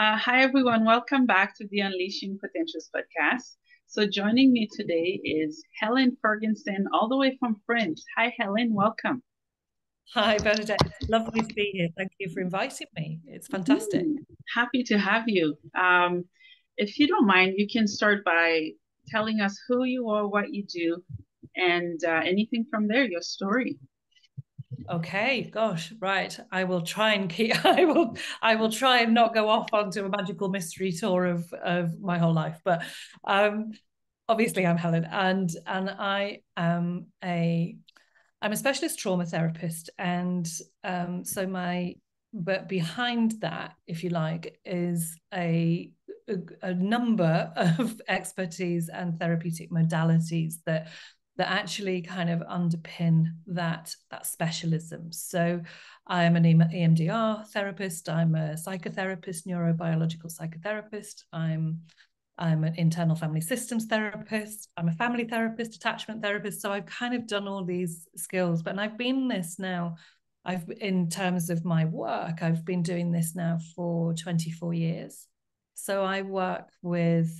Uh, hi, everyone. Welcome back to the Unleashing Potentials podcast. So, joining me today is Helen Ferguson, all the way from France. Hi, Helen. Welcome. Hi, Bernadette. Lovely to be here. Thank you for inviting me. It's fantastic. Mm, happy to have you. Um, if you don't mind, you can start by telling us who you are, what you do, and uh, anything from there, your story. Okay, gosh, right. I will try and keep. I will. I will try and not go off onto a magical mystery tour of of my whole life. But um, obviously, I'm Helen, and and I am a I'm a specialist trauma therapist, and um, so my but behind that, if you like, is a, a, a number of expertise and therapeutic modalities that that actually kind of underpin that that specialism. So I am an EMDR therapist, I'm a psychotherapist, neurobiological psychotherapist, I'm I'm an internal family systems therapist, I'm a family therapist, attachment therapist. So I've kind of done all these skills, but I've been this now. I've in terms of my work, I've been doing this now for 24 years. So I work with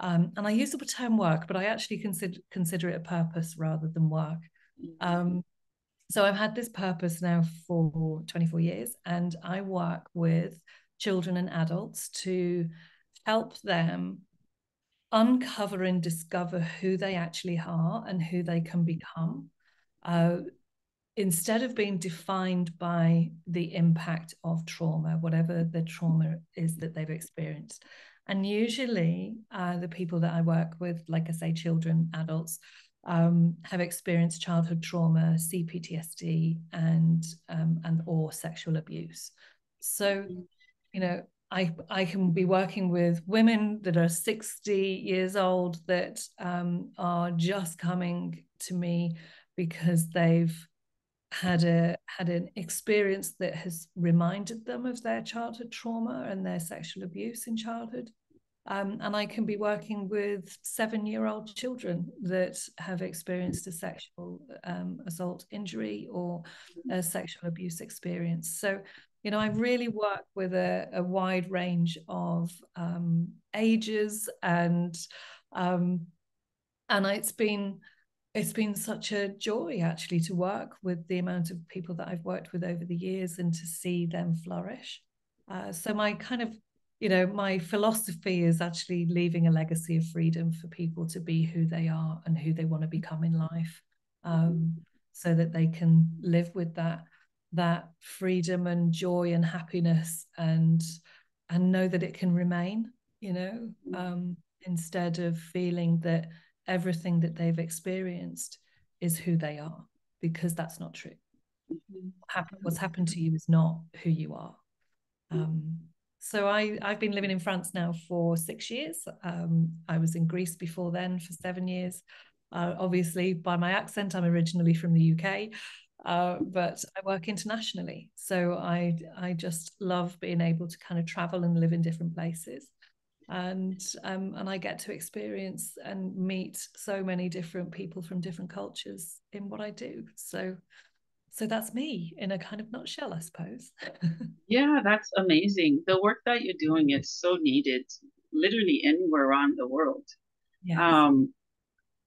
um, and I use the term work, but I actually consider consider it a purpose rather than work. Mm-hmm. Um, so I've had this purpose now for 24 years, and I work with children and adults to help them uncover and discover who they actually are and who they can become. Uh, instead of being defined by the impact of trauma, whatever the trauma is that they've experienced. And usually, uh, the people that I work with, like I say, children, adults, um, have experienced childhood trauma, CPTSD, and um, and or sexual abuse. So, mm-hmm. you know, I I can be working with women that are sixty years old that um, are just coming to me because they've had a had an experience that has reminded them of their childhood trauma and their sexual abuse in childhood um, and I can be working with seven year old children that have experienced a sexual um, assault injury or a sexual abuse experience. So, you know, I really work with a, a wide range of um, ages and um, and it's been it's been such a joy actually to work with the amount of people that I've worked with over the years and to see them flourish. Uh, so my kind of you know, my philosophy is actually leaving a legacy of freedom for people to be who they are and who they want to become in life, um, so that they can live with that that freedom and joy and happiness and and know that it can remain. You know, um, instead of feeling that everything that they've experienced is who they are, because that's not true. Mm-hmm. What's happened to you is not who you are. Um, so I, I've been living in France now for six years. Um, I was in Greece before then for seven years. Uh, obviously, by my accent, I'm originally from the UK, uh, but I work internationally. So I, I just love being able to kind of travel and live in different places. And um, and I get to experience and meet so many different people from different cultures in what I do. So so that's me in a kind of nutshell, I suppose. yeah, that's amazing. The work that you're doing is so needed, literally anywhere around the world. Yes. Um,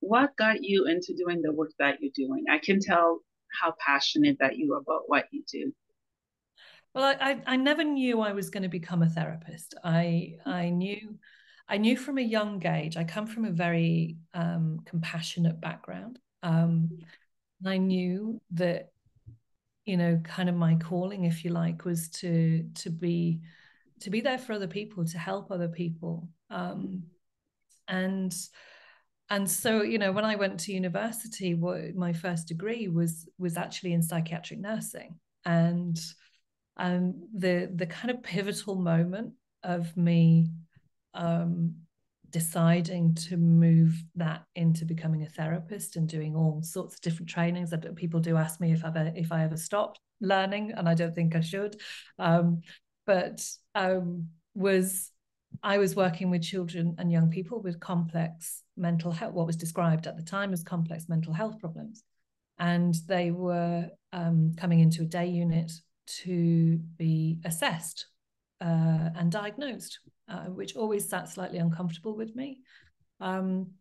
what got you into doing the work that you're doing? I can tell how passionate that you are about what you do. Well, I, I, I never knew I was going to become a therapist. I I knew I knew from a young age. I come from a very um, compassionate background. Um, I knew that you know kind of my calling if you like was to to be to be there for other people to help other people. Um and and so you know when i went to university what my first degree was was actually in psychiatric nursing. And um the the kind of pivotal moment of me um deciding to move that into becoming a therapist and doing all sorts of different trainings. That people do ask me if I've if I ever stopped learning and I don't think I should. Um, but um, was I was working with children and young people with complex mental health what was described at the time as complex mental health problems. And they were um, coming into a day unit to be assessed uh, and diagnosed, uh, which always sat slightly uncomfortable with me. Um,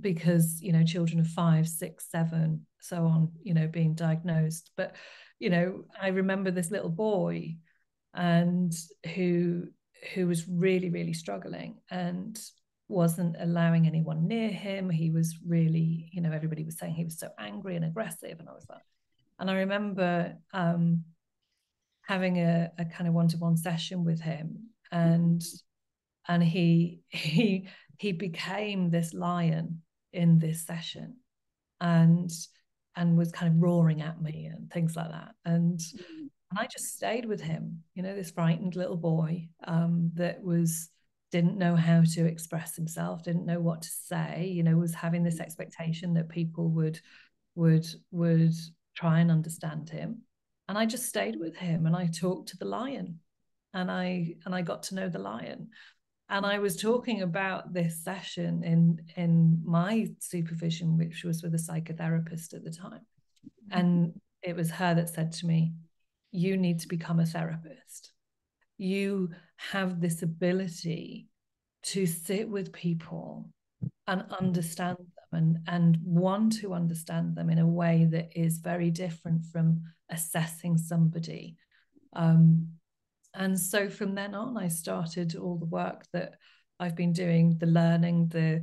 because you know children of five six seven so on you know being diagnosed but you know i remember this little boy and who who was really really struggling and wasn't allowing anyone near him he was really you know everybody was saying he was so angry and aggressive and i was like and i remember um having a, a kind of one-to-one session with him and and he he he became this lion in this session and and was kind of roaring at me and things like that. And mm. and I just stayed with him you know this frightened little boy um, that was didn't know how to express himself didn't know what to say you know was having this expectation that people would would would try and understand him. And I just stayed with him and I talked to the lion and I and I got to know the lion and I was talking about this session in in my supervision, which was with a psychotherapist at the time, mm-hmm. and it was her that said to me, "You need to become a therapist. You have this ability to sit with people and understand them and and want to understand them in a way that is very different from assessing somebody." Um, and so from then on i started all the work that i've been doing the learning the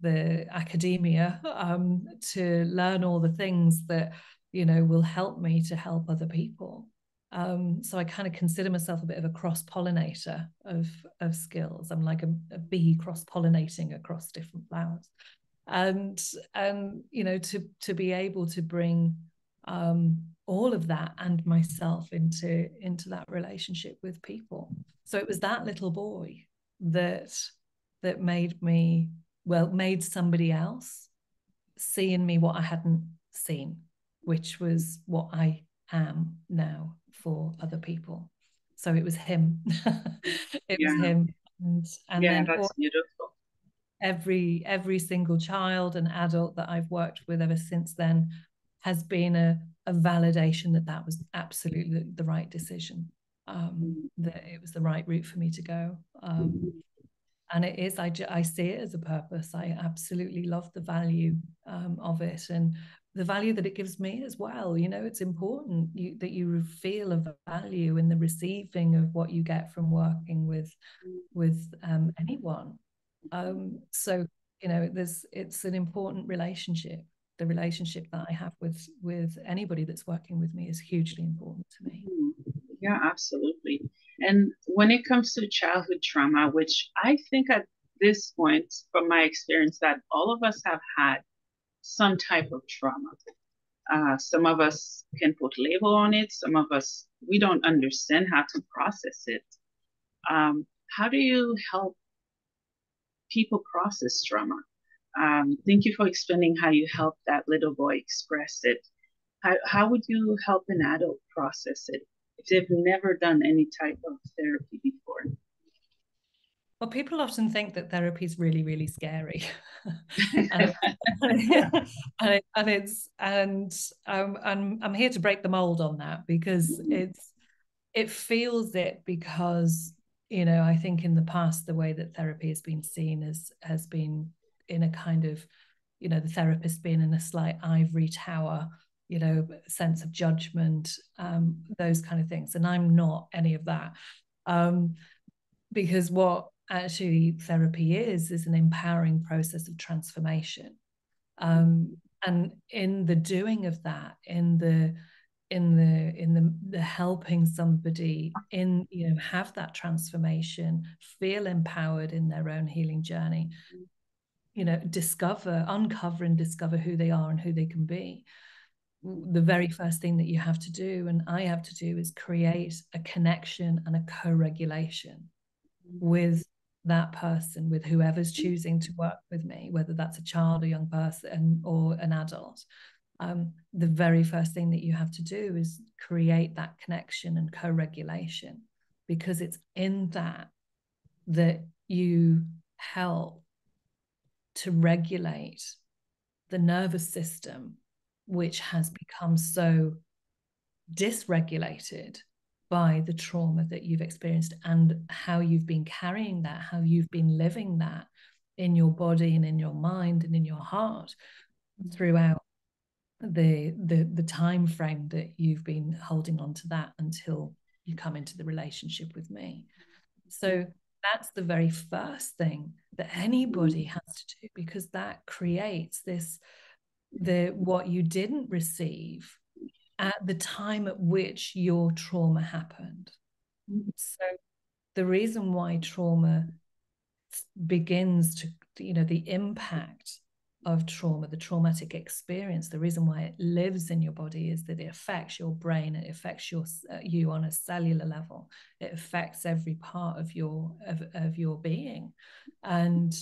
the academia um, to learn all the things that you know will help me to help other people um, so I kind of consider myself a bit of a cross pollinator of of skills. I'm like a, a bee cross pollinating across different flowers, and and you know to to be able to bring um, all of that and myself into into that relationship with people. So it was that little boy that that made me well made somebody else see in me what i hadn't seen which was what i am now for other people. So it was him. It yeah. was him. And, and yeah that's every every single child and adult that i've worked with ever since then has been a, a validation that that was absolutely the right decision um, mm. that it was the right route for me to go um, mm-hmm. and it is I, I see it as a purpose i absolutely love the value um, of it and the value that it gives me as well you know it's important you, that you feel a value in the receiving of what you get from working with mm. with um, anyone um, so you know there's it's an important relationship the relationship that I have with with anybody that's working with me is hugely important to me. Mm-hmm. Yeah, absolutely. And when it comes to childhood trauma, which I think at this point, from my experience, that all of us have had some type of trauma. Uh, some of us can put label on it. Some of us we don't understand how to process it. Um, how do you help people process trauma? Um, thank you for explaining how you helped that little boy express it. How, how would you help an adult process it if they've never done any type of therapy before? Well, people often think that therapy is really, really scary, and, and, and, it's and um, I'm I'm here to break the mold on that because mm-hmm. it's it feels it because you know I think in the past the way that therapy has been seen has has been in a kind of you know the therapist being in a slight ivory tower you know sense of judgment um, those kind of things. And i'm not any of that. Um, because what actually therapy is is an empowering process of transformation. Um, and in the doing of that in the in the in the, the helping somebody in you know have that transformation feel empowered in their own healing journey you know discover uncover and discover who they are and who they can be. The very first thing that you have to do and i have to do is create a connection and a co-regulation with that person with whoever's choosing to work with me whether that's a child a young person or an adult. Um, the very first thing that you have to do is create that connection and co-regulation because it's in that that you help to regulate the nervous system, which has become so dysregulated by the trauma that you've experienced and how you've been carrying that, how you've been living that in your body and in your mind and in your heart mm-hmm. throughout the the the time frame that you've been holding on to that until you come into the relationship with me. So mm-hmm. That's the very first thing that anybody mm. has to do because that creates this the what you didn't receive at the time at which your trauma happened. Mm. So the reason why trauma begins to you know the impact of trauma, the traumatic experience, the reason why it lives in your body is that it affects your brain, it affects your uh, you on a cellular level, it affects every part of your of, of your being, and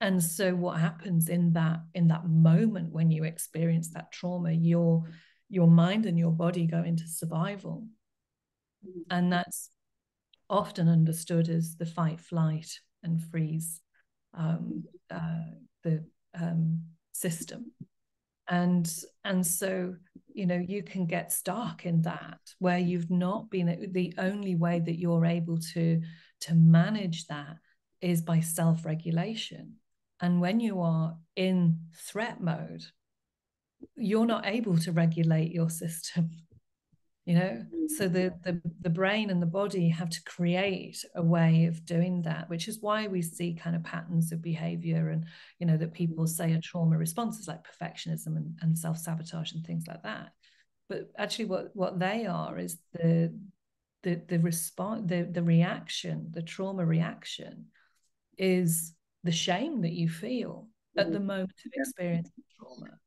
and so what happens in that in that moment when you experience that trauma, your your mind and your body go into survival, and that's often understood as the fight, flight, and freeze um, uh, the um, system. And and so you know you can get stuck in that where you've not been the only way that you're able to to manage that is by self-regulation. And when you are in threat mode you're not able to regulate your system you know so the, mm-hmm. the the brain and the body have to create a way of doing that which is why we see kind of patterns of behavior and you know that people mm-hmm. say are trauma responses like perfectionism and, and self-sabotage and things like that. But actually what what they are is the the the response the the reaction the trauma reaction is the shame that you feel at the mm-hmm. moment of experiencing trauma.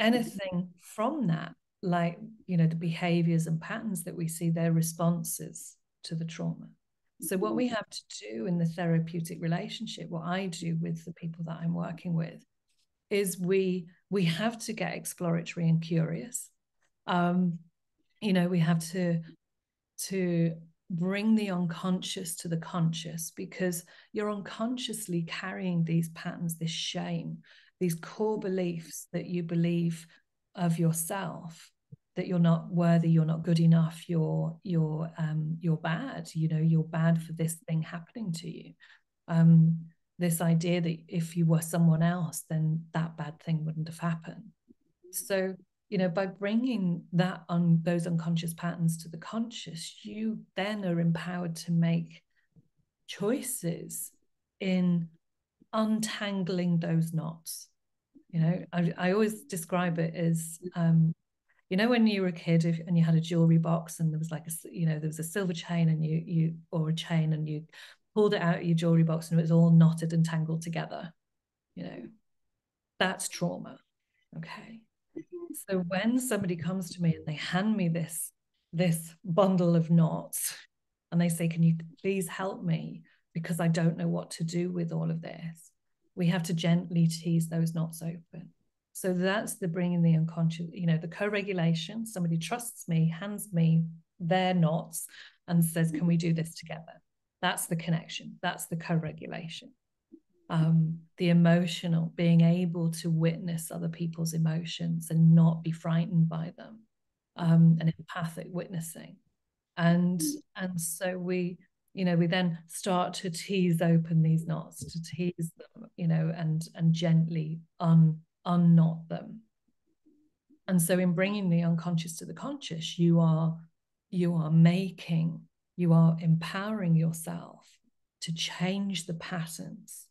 Anything from that like you know the behaviors and patterns that we see their responses to the trauma. So what we have to do in the therapeutic relationship what i do with the people that i'm working with is we we have to get exploratory and curious. Um you know we have to to bring the unconscious to the conscious because you're unconsciously carrying these patterns this shame these core beliefs that you believe of yourself that you're not worthy you're not good enough you're you're um you're bad you know you're bad for this thing happening to you. Um this idea that if you were someone else then that bad thing wouldn't have happened. So you know by bringing that on those unconscious patterns to the conscious you then are empowered to make choices in untangling those knots. You know i, I always describe it as um, you know when you were a kid if, and you had a jewelry box and there was like a you know there was a silver chain and you you or a chain and you pulled it out of your jewelry box and it was all knotted and tangled together you know? That's trauma okay? So when somebody comes to me and they hand me this this bundle of knots and they say can you please help me? Because i don't know what to do with all of this. We have to gently tease those knots open so that's the bringing the unconscious, you know, the co regulation. Somebody trusts me, hands me their knots, and says, Can we do this together? That's the connection. That's the co regulation. Um, the emotional, being able to witness other people's emotions and not be frightened by them, um, and empathic witnessing. And and so we you know we then start to tease open these knots to tease them you know and and gently un unknot them. And so in bringing the unconscious to the conscious you are you are making you are empowering yourself to change the patterns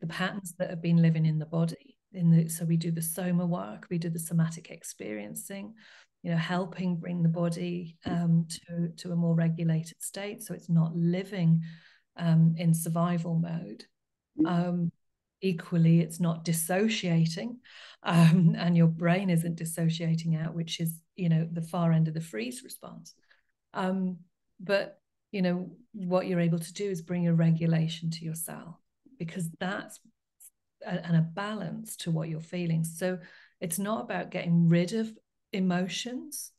the patterns that have been living in the body. In the so we do the soma work we do the somatic experiencing you know helping bring the body um, to to a more regulated state. So it's not living um, in survival mode. Um, equally it's not dissociating um, and your brain isn't dissociating out which is you know the far end of the freeze response. Um, but you know what you're able to do is bring a regulation to yourself because that's a, and a balance to what you're feeling. So it's not about getting rid of emotions.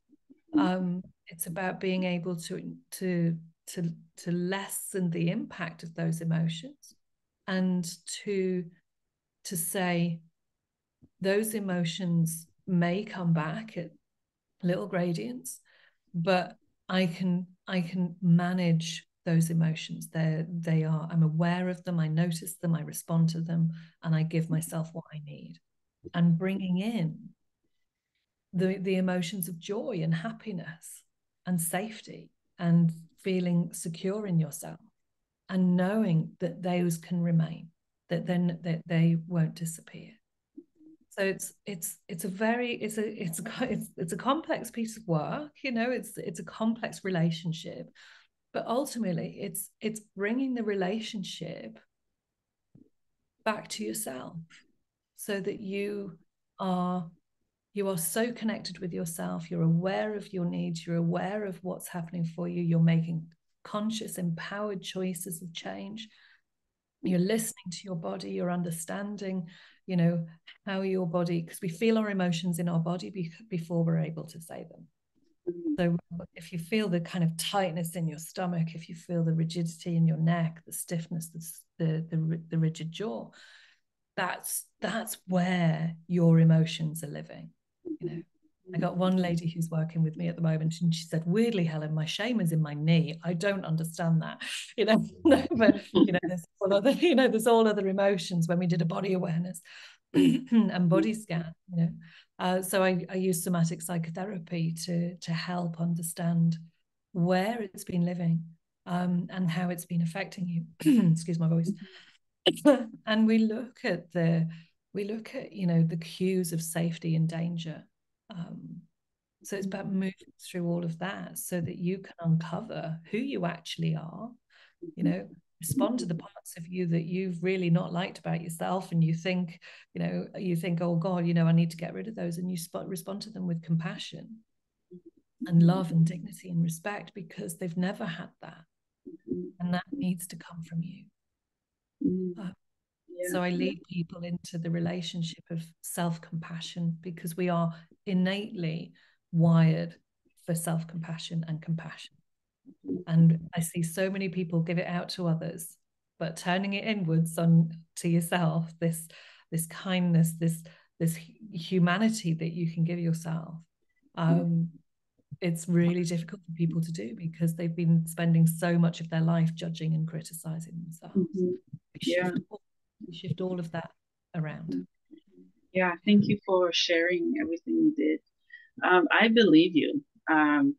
Um, it's about being able to to to to lessen the impact of those emotions and to to say those emotions may come back at little gradients but I can I can manage those emotions. They they are. I'm aware of them. I notice them. I respond to them, and I give myself what I need. And bringing in the the emotions of joy and happiness and safety and feeling secure in yourself and knowing that those can remain that then that they won't disappear. So it's it's it's a very it's a it's a, it's it's a complex piece of work you know it's it's a complex relationship but ultimately it's it's bringing the relationship back to yourself so that you are you are so connected with yourself you're aware of your needs you're aware of what's happening for you you're making conscious empowered choices of change. You're listening to your body you're understanding you know how your body because we feel our emotions in our body be, before we're able to say them. So if you feel the kind of tightness in your stomach if you feel the rigidity in your neck the stiffness the the, the, the rigid jaw that's that's where your emotions are living you know I got one lady who's working with me at the moment, and she said, "Weirdly, Helen, my shame is in my knee. I don't understand that, you know." but you know, there's all other, you know, there's all other emotions when we did a body awareness and body scan, you know. Uh, so I, I use somatic psychotherapy to to help understand where it's been living um, and how it's been affecting you. Excuse my voice. and we look at the we look at you know the cues of safety and danger um, so it's about moving through all of that so that you can uncover who you actually are, you know, respond to the parts of you that you've really not liked about yourself and you think, you know, you think, oh God, you know, I need to get rid of those. And you spot, respond to them with compassion and love and dignity and respect because they've never had that. And that needs to come from you. Uh, yeah. So I lead people into the relationship of self compassion because we are innately wired for self compassion and compassion. And I see so many people give it out to others, but turning it inwards on to yourself, this this kindness, this this humanity that you can give yourself. Um, it's really difficult for people to do because they've been spending so much of their life judging and criticizing themselves. Mm-hmm. Yeah. Shift, shift all of that around. Yeah, thank you for sharing everything you did. Um, I believe you. Um,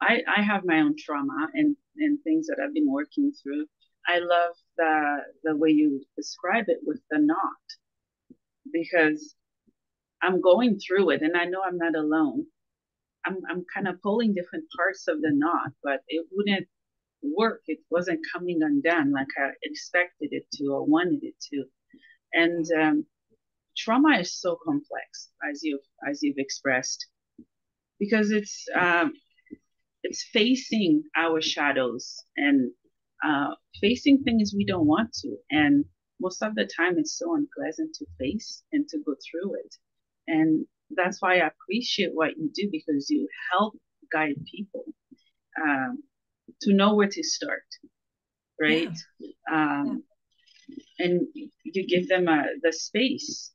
I, I have my own trauma and, and things that I've been working through. I love the the way you describe it with the knot because I'm going through it and I know I'm not alone. I'm I'm kind of pulling different parts of the knot, but it wouldn't work. It wasn't coming undone like I expected it to or wanted it to. And um, trauma is so complex, as you've as you've expressed, because it's um, it's facing our shadows and uh, facing things we don't want to, and most of the time it's so unpleasant to face and to go through it, and that's why I appreciate what you do because you help guide people um, to know where to start, right? Yeah. Um, yeah. And you give them a, the space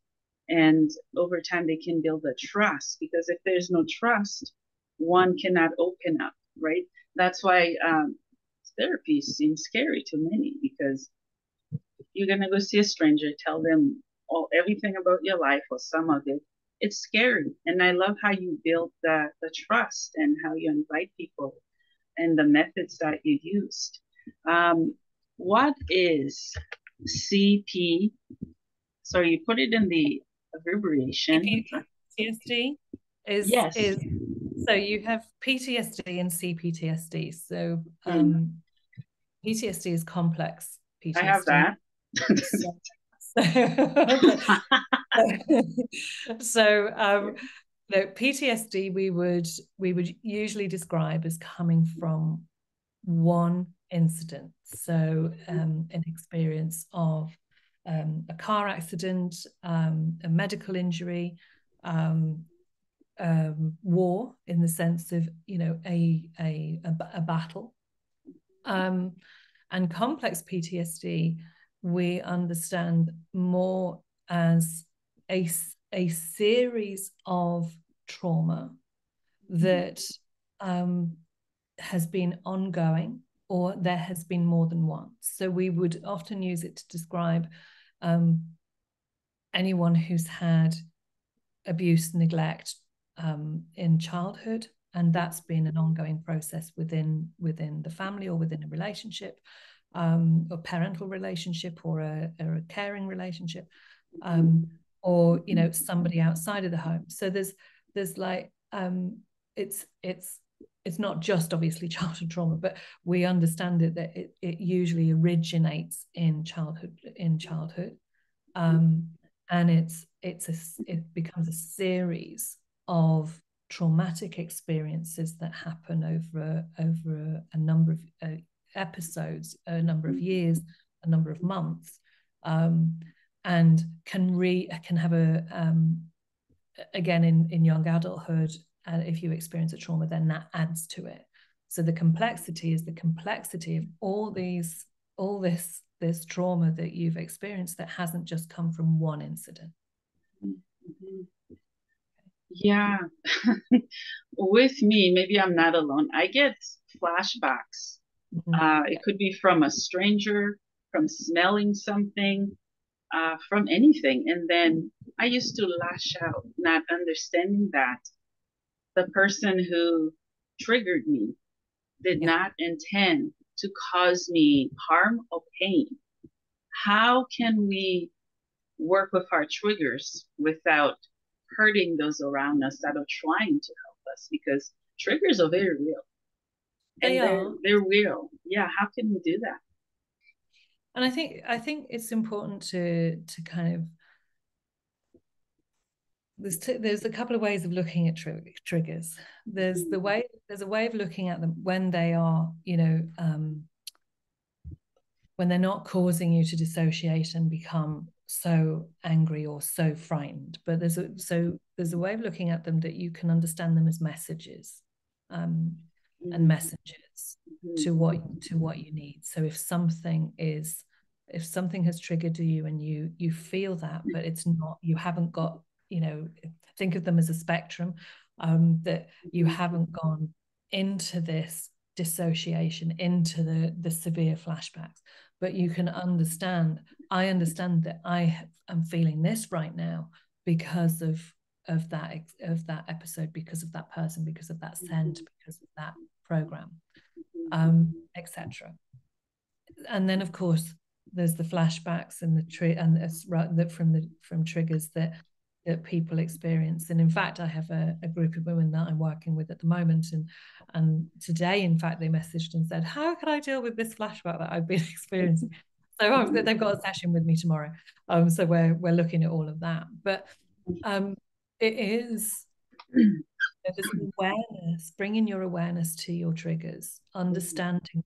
and over time they can build a trust because if there's no trust one cannot open up right? That's why um, therapy seems scary to many because you're going to go see a stranger tell them all everything about your life or some of it. It's scary and i love how you build the, the trust and how you invite people and the methods that you used. Um, what is cp so you put it in the reverberation. PTSD is yes. is so you have PTSD and CPTSD. So hmm. um, PTSD is complex PTSD. I have that. so, so um, no, PTSD we would we would usually describe as coming from one incident. So um, an experience of um, a car accident, um, a medical injury, um, um, war in the sense of you know a a a, a battle, um, and complex PTSD we understand more as a a series of trauma that um, has been ongoing or there has been more than one. So we would often use it to describe um, anyone who's had abuse, neglect um, in childhood, and that's been an ongoing process within within the family or within a relationship, um, a parental relationship or a, or a caring relationship, um, or you know somebody outside of the home. So there's there's like um, it's it's it's not just obviously childhood trauma, but we understand it that it, it usually originates in childhood in childhood, um, and it's it's a it becomes a series of traumatic experiences that happen over over a, a number of uh, episodes, a number of years, a number of months, um, and can re can have a um, again in in young adulthood and if you experience a trauma, then that adds to it. So the complexity is the complexity of all these, all this, this trauma that you've experienced that hasn't just come from one incident. Mm-hmm. Yeah. With me, maybe I'm not alone. I get flashbacks. Mm-hmm. Uh, it could be from a stranger, from smelling something, uh, from anything. And then I used to lash out, not understanding that the person who triggered me did yeah. not intend to cause me harm or pain. How can we work with our triggers without hurting those around us that are trying to help us? Because triggers are very real. And they are. They're, they're real. Yeah. How can we do that? And I think I think it's important to to kind of there's t- there's a couple of ways of looking at triggers. There's the mm. way there's a way of looking at them when they are, you know, um, when they're not causing you to dissociate and become so angry or so frightened. But there's a so there's a way of looking at them that you can understand them as messages, um, and mm-hmm. messages to mm-hmm. what to what you need. So if something is if something has triggered you and you you feel that but it's not you haven't got you know think of them as a spectrum um, that you mm-hmm. haven't gone into this dissociation into the the severe flashbacks but you can understand i understand that i am feeling this right now because of of that of that episode because of that person because of that scent mm-hmm. because of that program mm-hmm. um etc and then of course there's the flashbacks and the tree and it's right that from the from triggers that that people experience. And in fact, I have a, a, group of women that I'm working with at the moment. And and today, in fact, they messaged and said, How can I deal with this flashback that I've been experiencing? so they've got a session with me tomorrow. Um, so we're we're looking at all of that. But um, it is there's awareness, bringing your awareness to your triggers, understanding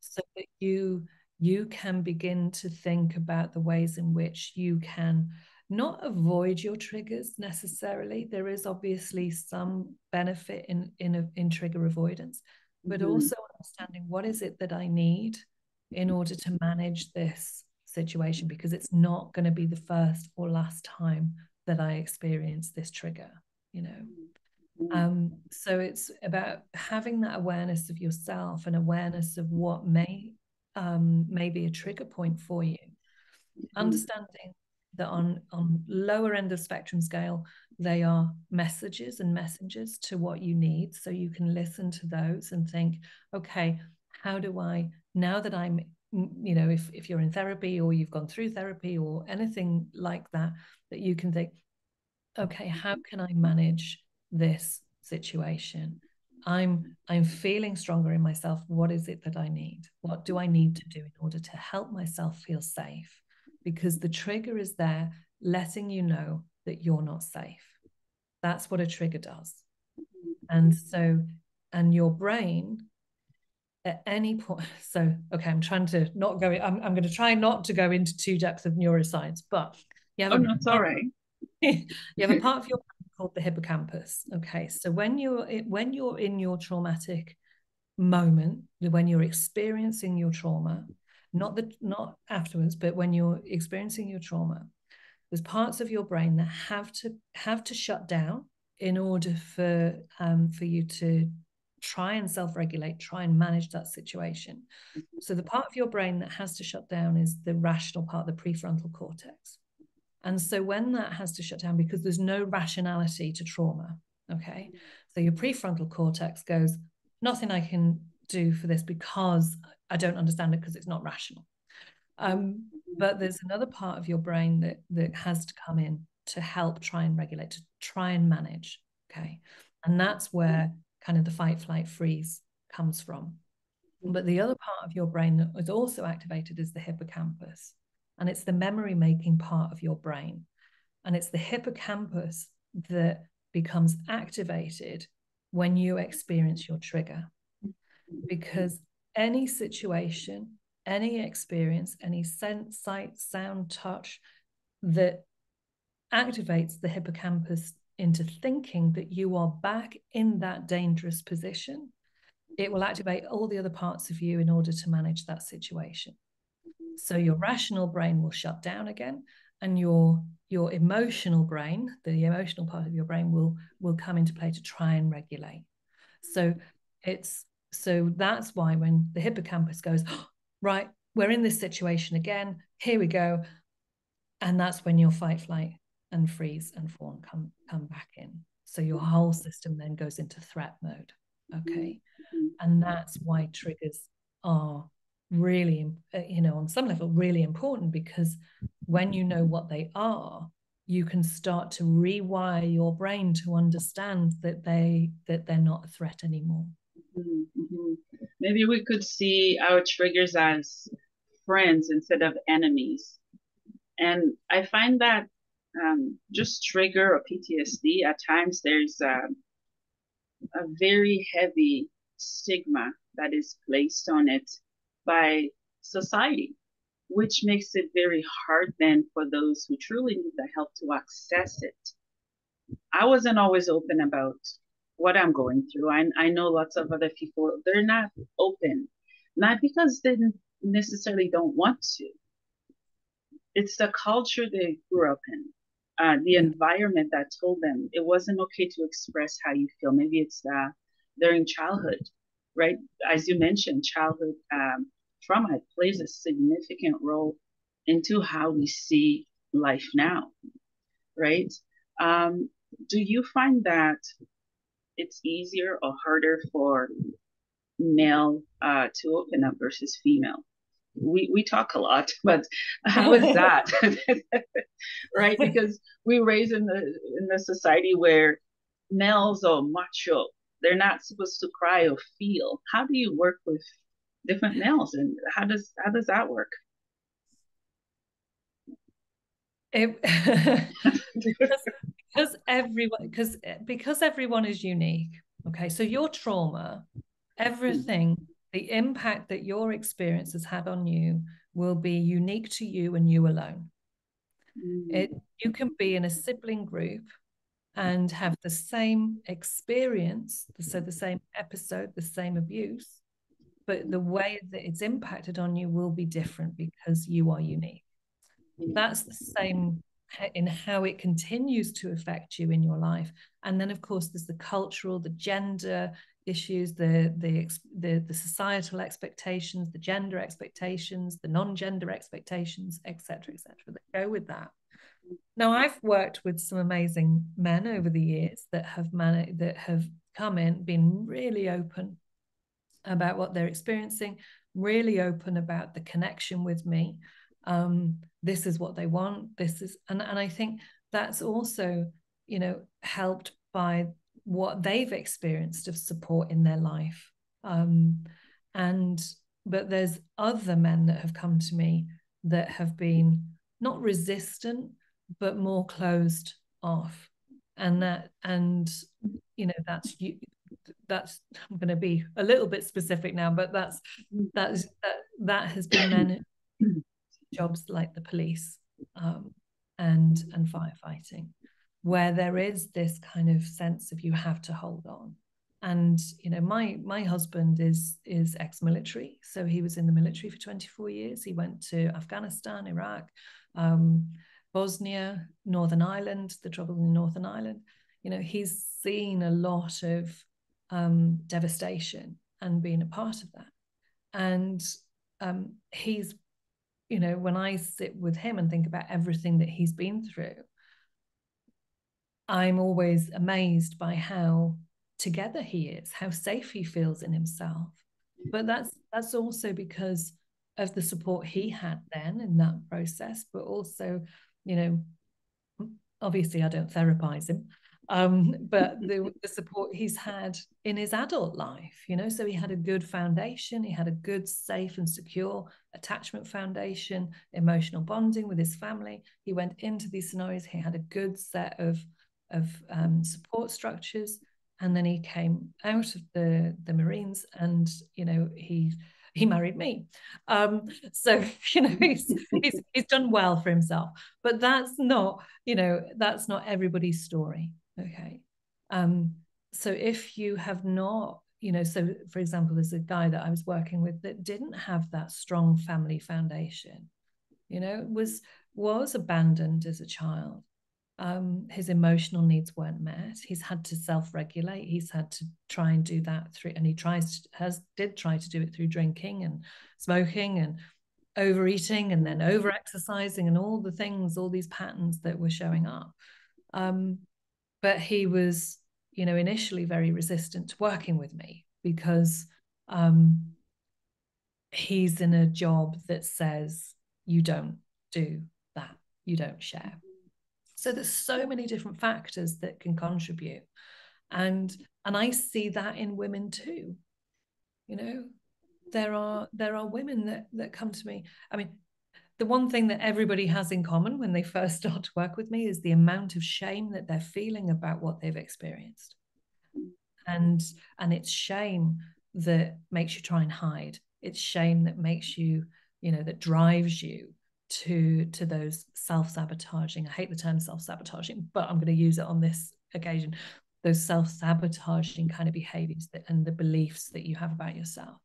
so that you you can begin to think about the ways in which you can not avoid your triggers necessarily. There is obviously some benefit in in, in trigger avoidance, but mm-hmm. also understanding what is it that I need in order to manage this situation because it's not going to be the first or last time that I experience this trigger, you know. Mm-hmm. Um, so it's about having that awareness of yourself and awareness of what may um, may be a trigger point for you. Mm-hmm. Understanding that on on lower end of spectrum scale they are messages and messengers to what you need. So you can listen to those and think okay how do i now that i'm you know if if you're in therapy or you've gone through therapy or anything like that that you can think okay how can i manage this situation? I'm i'm feeling stronger in myself. What is it that i need? What do i need to do in order to help myself feel safe because the trigger is there letting you know that you're not safe. That's what a trigger does. And mm-hmm. so, and your brain at any point, so, okay, I'm trying to not go, I'm, I'm going to try not to go into too depth of neuroscience, but you have, oh, a, no, sorry. you have a part of your brain called the hippocampus. Okay. So when you're, when you're in your traumatic moment, when you're experiencing your trauma, not the not afterwards, but when you're experiencing your trauma, there's parts of your brain that have to have to shut down in order for um, for you to try and self-regulate try and manage that situation mm-hmm. so the part of your brain that has to shut down is the rational part the prefrontal cortex and so when that has to shut down because there's no rationality to trauma okay mm-hmm. so your prefrontal cortex goes nothing i can do for this because i don't understand it because it's not rational um, but there's another part of your brain that that has to come in to help try and regulate to try and manage okay and that's where kind of the fight, flight, freeze comes from. But the other part of your brain that is also activated is the hippocampus. And it's the memory making part of your brain. And it's the hippocampus that becomes activated when you experience your trigger. Because any situation, any experience, any sense, sight, sound, touch that activates the hippocampus into thinking that you are back in that dangerous position, it will activate all the other parts of you in order to manage that situation. So your rational brain will shut down again, and your your emotional brain, the emotional part of your brain, will will come into play to try and regulate. So it's so that's why when the hippocampus goes, oh, right, we're in this situation again, here we go. And that's when your fight, flight, and freeze and fawn come come back in so your whole system then goes into threat mode okay mm-hmm. and that's why triggers are really uh, you know on some level really important because when you know what they are you can start to rewire your brain to understand that they that they're not a threat anymore mm-hmm. maybe we could see our triggers as friends instead of enemies and i find that um, just trigger or PTSD, at times there's a, a very heavy stigma that is placed on it by society, which makes it very hard then for those who truly need the help to access it. I wasn't always open about what I'm going through. I, I know lots of other people, they're not open, not because they necessarily don't want to. It's the culture they grew up in uh, the environment that told them it wasn't okay to express how you feel. Maybe it's uh, during childhood, right? As you mentioned, childhood um, trauma plays a significant role into how we see life now, right? Um, do you find that it's easier or harder for male uh, to open up versus female? we, we talk a lot, but how is that? right? Because we raise in the in the society where males are macho. They're not supposed to cry or feel. How do you work with different males and how does how does that work? It, everyone because because everyone is unique okay so your trauma everything the impact that your experience has had on you will be unique to you and you alone. Mm. It you can be in a sibling group and have the same experience, so the same episode, the same abuse, but the way that it's impacted on you will be different because you are unique. That's the same in how it continues to affect you in your life. And then, of course, there's the cultural, the gender, issues, the, the, the, the societal expectations, the gender expectations, the non-gender expectations, etc., etc. that go with that. Now, I've worked with some amazing men over the years that have managed that have come in, been really open about what they're experiencing, really open about the connection with me. Um, this is what they want. This is, and and I think that's also, you know, helped by what they've experienced of support in their life. Um, and but there's other men that have come to me that have been not resistant, but more closed off. And that and you know that's you that's I'm going to be a little bit specific now, but that's that's that that has been men jobs like the police um, and and firefighting where there is this kind of sense of you have to hold on. And you know my my husband is is ex-military so he was in the military for 24 years. He went to afghanistan iraq um, bosnia northern ireland the trouble in northern ireland. You know he's seen a lot of um, devastation and being a part of that. And um, he's, you know, when I sit with him and think about everything that he's been through, I'm always amazed by how together he is, how safe he feels in himself. But that's that's also because of the support he had then in that process, but also, you know, obviously I don't therapize him, um, but the, the support he's had in his adult life, you know, so he had a good foundation, he had a good, safe, and secure attachment foundation, emotional bonding with his family. He went into these scenarios, he had a good set of of um, support structures, and then he came out of the the Marines, and you know he he married me. Um, so you know he's, he's he's done well for himself, but that's not you know that's not everybody's story. Okay, um, so if you have not you know so for example there's a guy that i was working with that didn't have that strong family foundation you know was was abandoned as a child um, his emotional needs weren't met. He's had to self-regulate. He's had to try and do that through, and he tries to, has did try to do it through drinking and smoking and overeating and then over-exercising and all the things, all these patterns that were showing up. Um, but he was, you know, initially very resistant to working with me because um, he's in a job that says you don't do that, you don't share so there's so many different factors that can contribute. And and I see that in women too. You know, there are there are women that that come to me. I mean, the one thing that everybody has in common when they first start to work with me is the amount of shame that they're feeling about what they've experienced. And and it's shame that makes you try and hide. It's shame that makes you, you know, that drives you to to those self-sabotaging i hate the term self-sabotaging but i'm going to use it on this occasion those self-sabotaging kind of behaviors that, and the beliefs that you have about yourself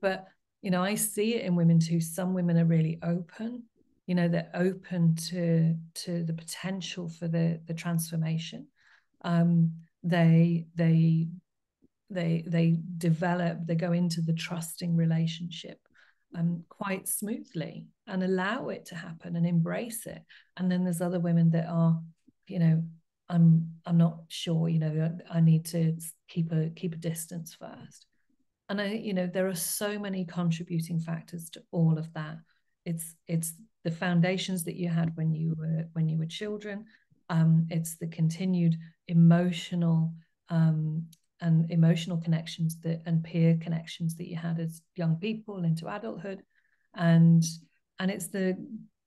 but you know i see it in women too some women are really open you know they're open to to the potential for the the transformation um they they they they develop they go into the trusting relationship um, quite smoothly and allow it to happen and embrace it. And then there's other women that are, you know, I'm I'm not sure, you know, I need to keep a keep a distance first. And I, you know, there are so many contributing factors to all of that. It's it's the foundations that you had when you were when you were children. Um, it's the continued emotional um, and emotional connections that and peer connections that you had as young people into adulthood and and it's the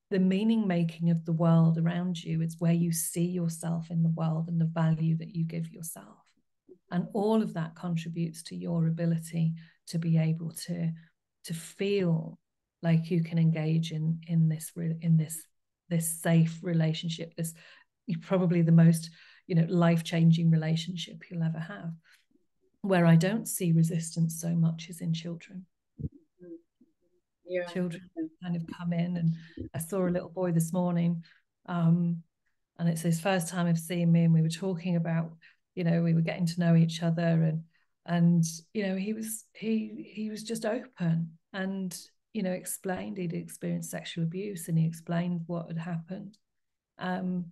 the meaning making of the world around you it's where you see yourself in the world and the value that you give yourself and all of that contributes to your ability to be able to to feel like you can engage in in this in this this safe relationship this probably the most you know life changing relationship you'll ever have where I don't see resistance so much is in children. Yeah. Children kind of come in, and I saw a little boy this morning, um, and it's his first time of seeing me, and we were talking about, you know, we were getting to know each other, and and you know, he was he he was just open, and you know, explained he'd experienced sexual abuse, and he explained what had happened, um,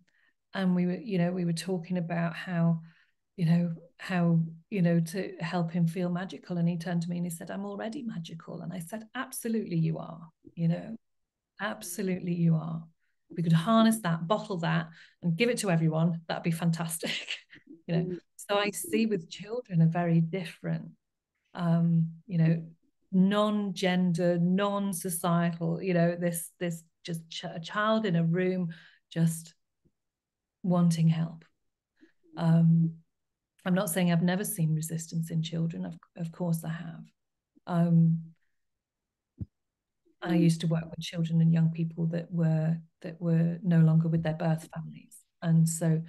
and we were, you know, we were talking about how you know how you know to help him feel magical and he turned to me and he said i'm already magical. And i said absolutely you are you know absolutely you are. We could harness that bottle that and give it to everyone that'd be fantastic you know so i see with children a very different um you know non-gender non-societal you know this this just ch- a child in a room just wanting help um I'm not saying I've never seen resistance in children. Of, of course, I have. Um, I used to work with children and young people that were that were no longer with their birth families, and so,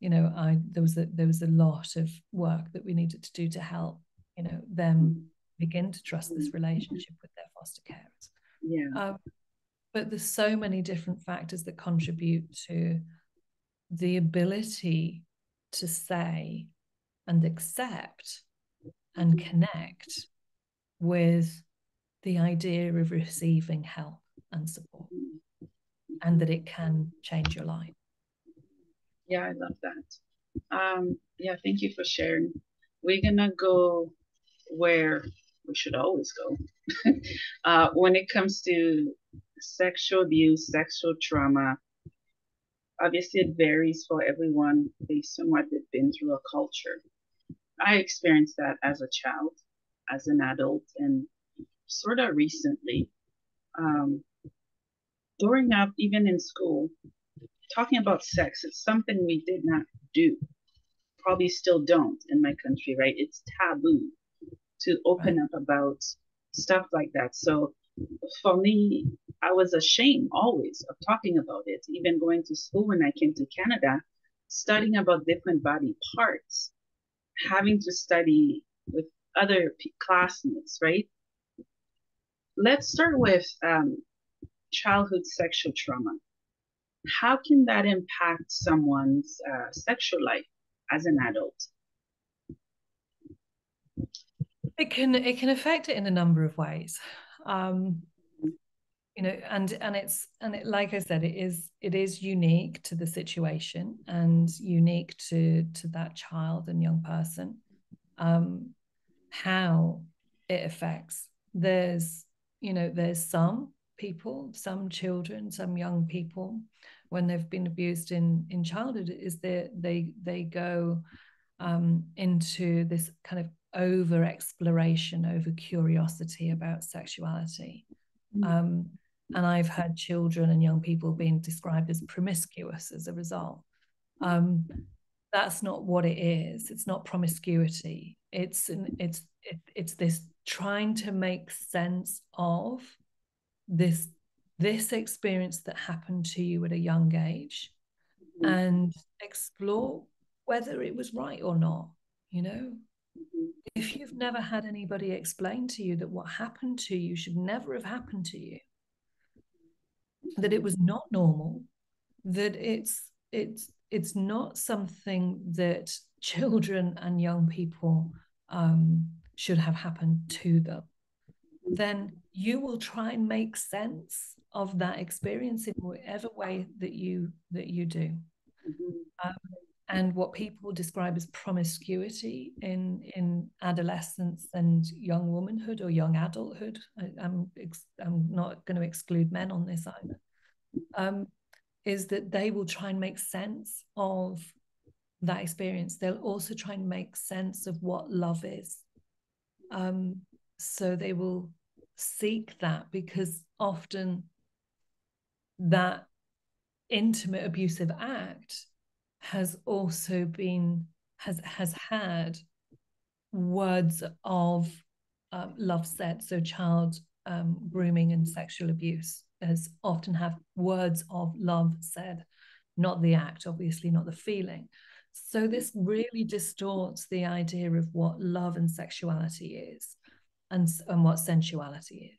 you know, I there was a there was a lot of work that we needed to do to help, you know, them begin to trust this relationship with their foster carers. Yeah. Um, but there's so many different factors that contribute to the ability to say and accept and connect with the idea of receiving help and support and that it can change your life. Yeah, I love that. Um, yeah, thank you for sharing. We're gonna go where we should always go uh, when it comes to sexual abuse, sexual trauma. Obviously, it varies for everyone based on what they've been through a culture. I experienced that as a child, as an adult, and sort of recently. Um, growing up, even in school, talking about sex, it's something we did not do. Probably still don't in my country, right? It's taboo to open up about stuff like that. So for me, I was ashamed always of talking about it, even going to school when I came to Canada, studying about different body parts, having to study with other classmates, right? Let's start with um, childhood sexual trauma. How can that impact someone's uh, sexual life as an adult? It can it can affect it in a number of ways. Um, you know, and and it's and it, like I said, it is it is unique to the situation and unique to to that child and young person. Um, how it affects. There's you know there's some people, some children, some young people, when they've been abused in in childhood, is that they they go um, into this kind of over exploration, over curiosity about sexuality. Mm. Um, and I've had children and young people being described as promiscuous as a result. Um, that's not what it is. It's not promiscuity. It's an, it's it, it's this trying to make sense of this this experience that happened to you at a young age mm-hmm. and explore whether it was right or not you know mm-hmm. if you've never had anybody explain to you that what happened to you should never have happened to you that it was not normal that it's it's it's not something that children and young people um, should have happened to them then you will try and make sense of that experience in whatever way that you that you do. Mm-hmm. um, and what people describe as promiscuity in in adolescence and young womanhood or young adulthood I, am I'm, I'm not going to exclude men on this either um, is that they will try and make sense of that experience. They'll also try and make sense of what love is. Um, so they will seek that because often that intimate abusive act has also been has has had words of um, love said. So child um, grooming and sexual abuse has often have words of love said not the act obviously not the feeling. So this really distorts the idea of what love and sexuality is and, and what sensuality is.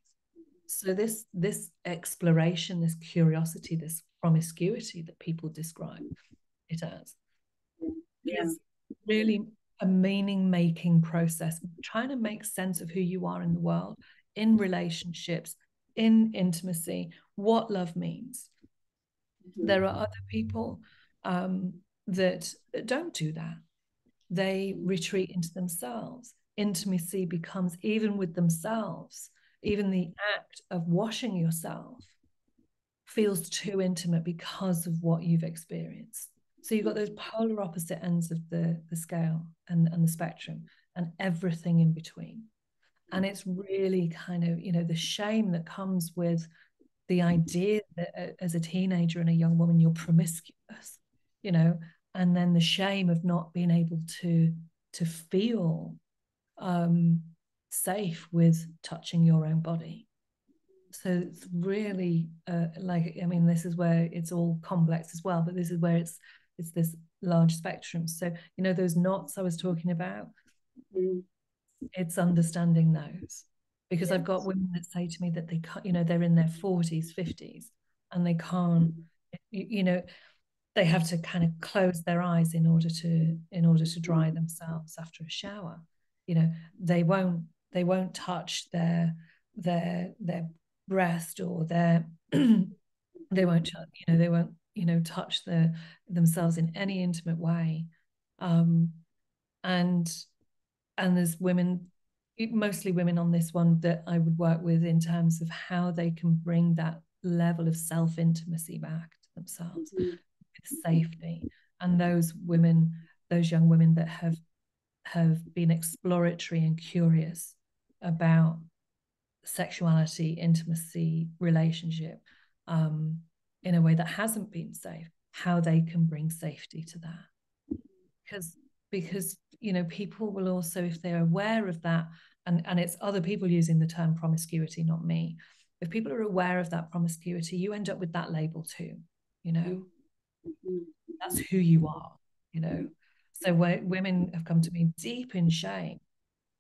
So this this exploration, this curiosity, this promiscuity that people describe it as yeah. is really a meaning making process, trying to make sense of who you are in the world, in relationships, in intimacy, what love means. Mm-hmm. There are other people um, that, that don't do that. They retreat into themselves intimacy becomes even with themselves, even the act of washing yourself feels too intimate because of what you've experienced. So you've got those polar opposite ends of the, the scale and, and the spectrum and everything in between. And it's really kind of, you know, the shame that comes with the idea that uh, as a teenager and a young woman, you're promiscuous, you know, and then the shame of not being able to to feel um, safe with touching your own body. So it's really uh, like I mean, this is where it's all complex as well, but this is where it's it's this large spectrum. So you know those knots I was talking about. Mm. It's understanding those because yes. I've got women that say to me that they can't, you know, they're in their forties, fifties, and they can't, you, you know, they have to kind of close their eyes in order to in order to dry themselves after a shower you know they won't they won't touch their their their breast or their they won't you know they won't you know touch the themselves in any intimate way um and and there's women mostly women on this one that I would work with in terms of how they can bring that level of self intimacy back to themselves mm-hmm. with safety and those women those young women that have have been exploratory and curious about sexuality intimacy relationship um, in a way that hasn't been safe how they can bring safety to that. Because because you know people will also if they're aware of that and and it's other people using the term promiscuity not me. If people are aware of that promiscuity you end up with that label too you know? Mm-hmm. that's who you are you know so women have come to me deep in shame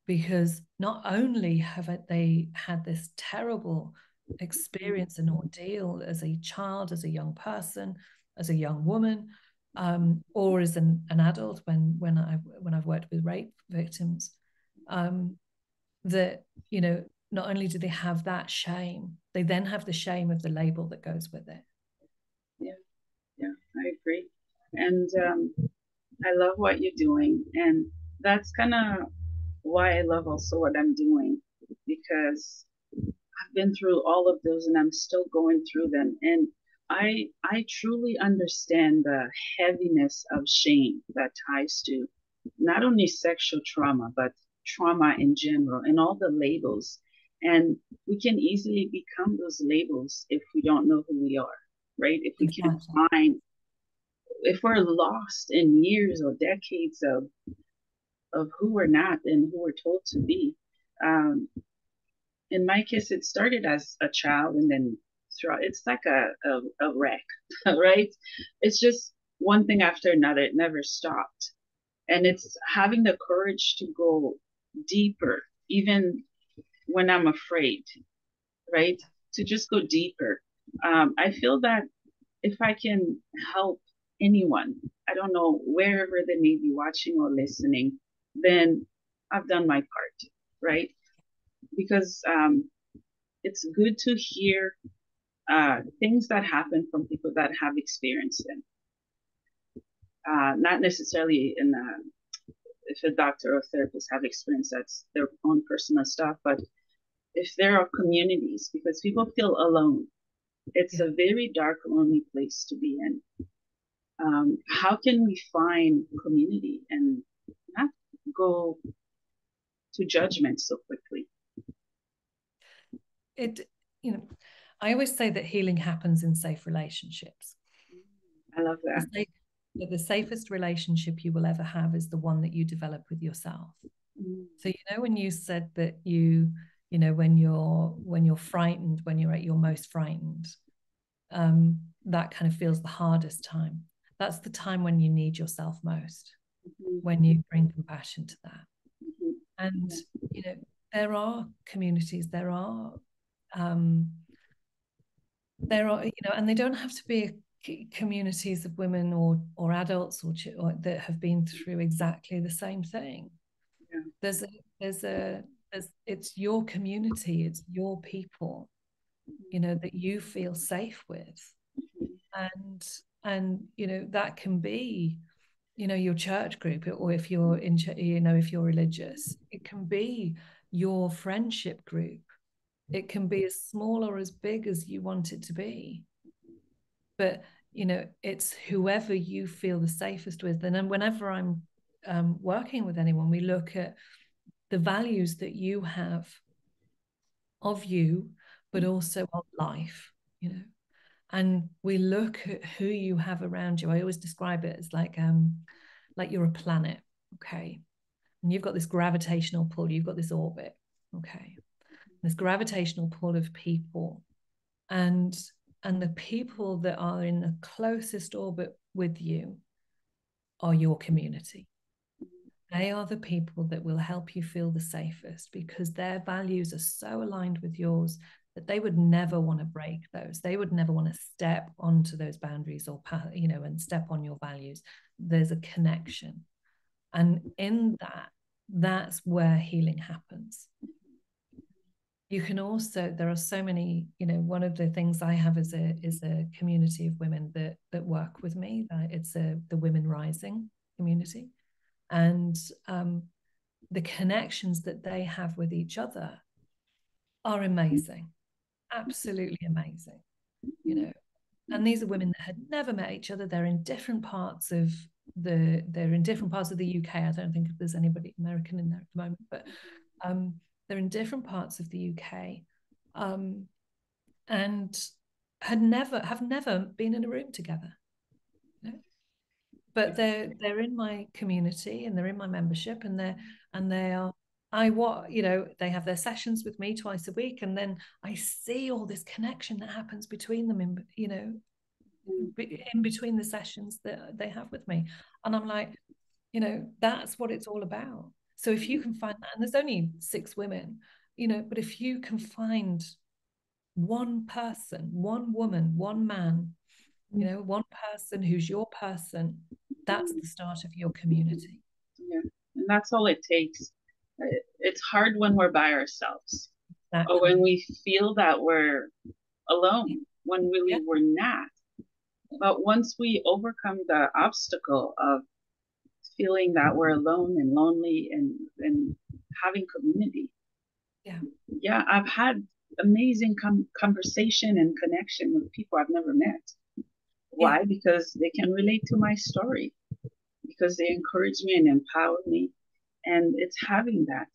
because not only have they had this terrible experience and ordeal as a child as a young person as a young woman um, or as an, an adult when when I when I've worked with rape victims, um, that you know not only do they have that shame, they then have the shame of the label that goes with it. Yeah, yeah, I agree, and um, I love what you're doing, and that's kind of why I love also what I'm doing because I've been through all of those and I'm still going through them, and I I truly understand the heaviness of shame that ties to not only sexual trauma but trauma in general and all the labels. And we can easily become those labels if we don't know who we are, right? If we can't find if we're lost in years or decades of of who we're not and who we're told to be. Um, in my case, it started as a child and then throughout. It's like a, a, a wreck, right? It's just one thing after another. It never stopped. And it's having the courage to go deeper, even when I'm afraid, right? To just go deeper. Um, I feel that if I can help anyone, I don't know, wherever they may be watching or listening, then I've done my part, right? Because um, it's good to hear uh, things that happen from people that have experienced them. Uh, not necessarily in a, if a doctor or therapist have experienced that's their own personal stuff, but if there are communities, because people feel alone, it's a very dark, lonely place to be in. Um, how can we find community and not go to judgment so quickly? It, you know, I always say that healing happens in safe relationships. I love that. The, safe, the safest relationship you will ever have is the one that you develop with yourself. Mm. So you know when you said that you, you know, when you're when you're frightened, when you're at your most frightened, um, that kind of feels the hardest time. That's the time when you need yourself most, mm-hmm. when you bring compassion to that. Mm-hmm. And you know, there are communities, there are um, there are you know and they don't have to be communities of women or or adults or, or that have been through exactly the same thing yeah. there's a there's a there's, it's your community it's your people you know that you feel safe with and and you know that can be you know your church group or if you're in you know if you're religious it can be your friendship group it can be as small or as big as you want it to be. But you know, it's whoever you feel the safest with. And then whenever I'm um, working with anyone, we look at the values that you have of you, but also of life, you know. And we look at who you have around you. I always describe it as like um like you're a planet, okay? And you've got this gravitational pull, you've got this orbit, okay? this gravitational pull of people and and the people that are in the closest orbit with you are your community they are the people that will help you feel the safest because their values are so aligned with yours that they would never want to break those. They would never want to step onto those boundaries or you know and step on your values. There's a connection. And in that that's where healing happens. You can also there are so many you know one of the things i have is a is a community of women that that work with me. Uh, it's a the women rising community. And um, the connections that they have with each other are amazing absolutely amazing you know. And these are women that had never met each other. They're in different parts of the they're in different parts of the uk i don't think there's anybody american in there at the moment but um they're in different parts of the UK, um, and had never have never been in a room together. You know? But they're they're in my community and they're in my membership and they're and they are I what you know they have their sessions with me twice a week and then I see all this connection that happens between them in you know mm. in between the sessions that they have with me. And I'm like you know that's what it's all about. So if you mm. can find that, and there's only six women, you know, but if you can find one person, one woman, one man, you mm. know, one person who's your person, that's the start of your community. Yeah, and that's all it takes. It's hard when we're by ourselves, exactly. or when we feel that we're alone, when really yeah. we're not. But once we overcome the obstacle of feeling that we're alone and lonely and and having community yeah yeah i've had amazing com- conversation and connection with people i've never met why yeah. because they can relate to my story because they encourage me and empower me and it's having that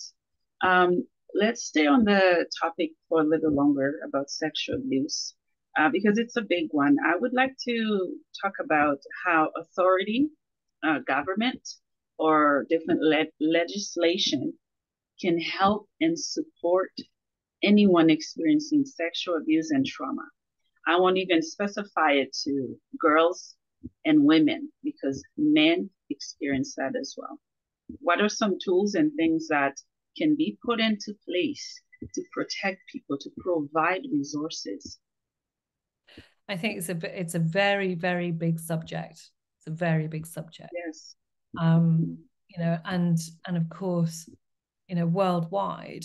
um, let's stay on the topic for a little longer about sexual abuse uh, because it's a big one i would like to talk about how authority uh, government or different le- legislation can help and support anyone experiencing sexual abuse and trauma. I won't even specify it to girls and women because men experience that as well. What are some tools and things that can be put into place to protect people, to provide resources? I think it's a it's a very very big subject. It's a very big subject. Yes. Um, you know, and and of course, you know, worldwide,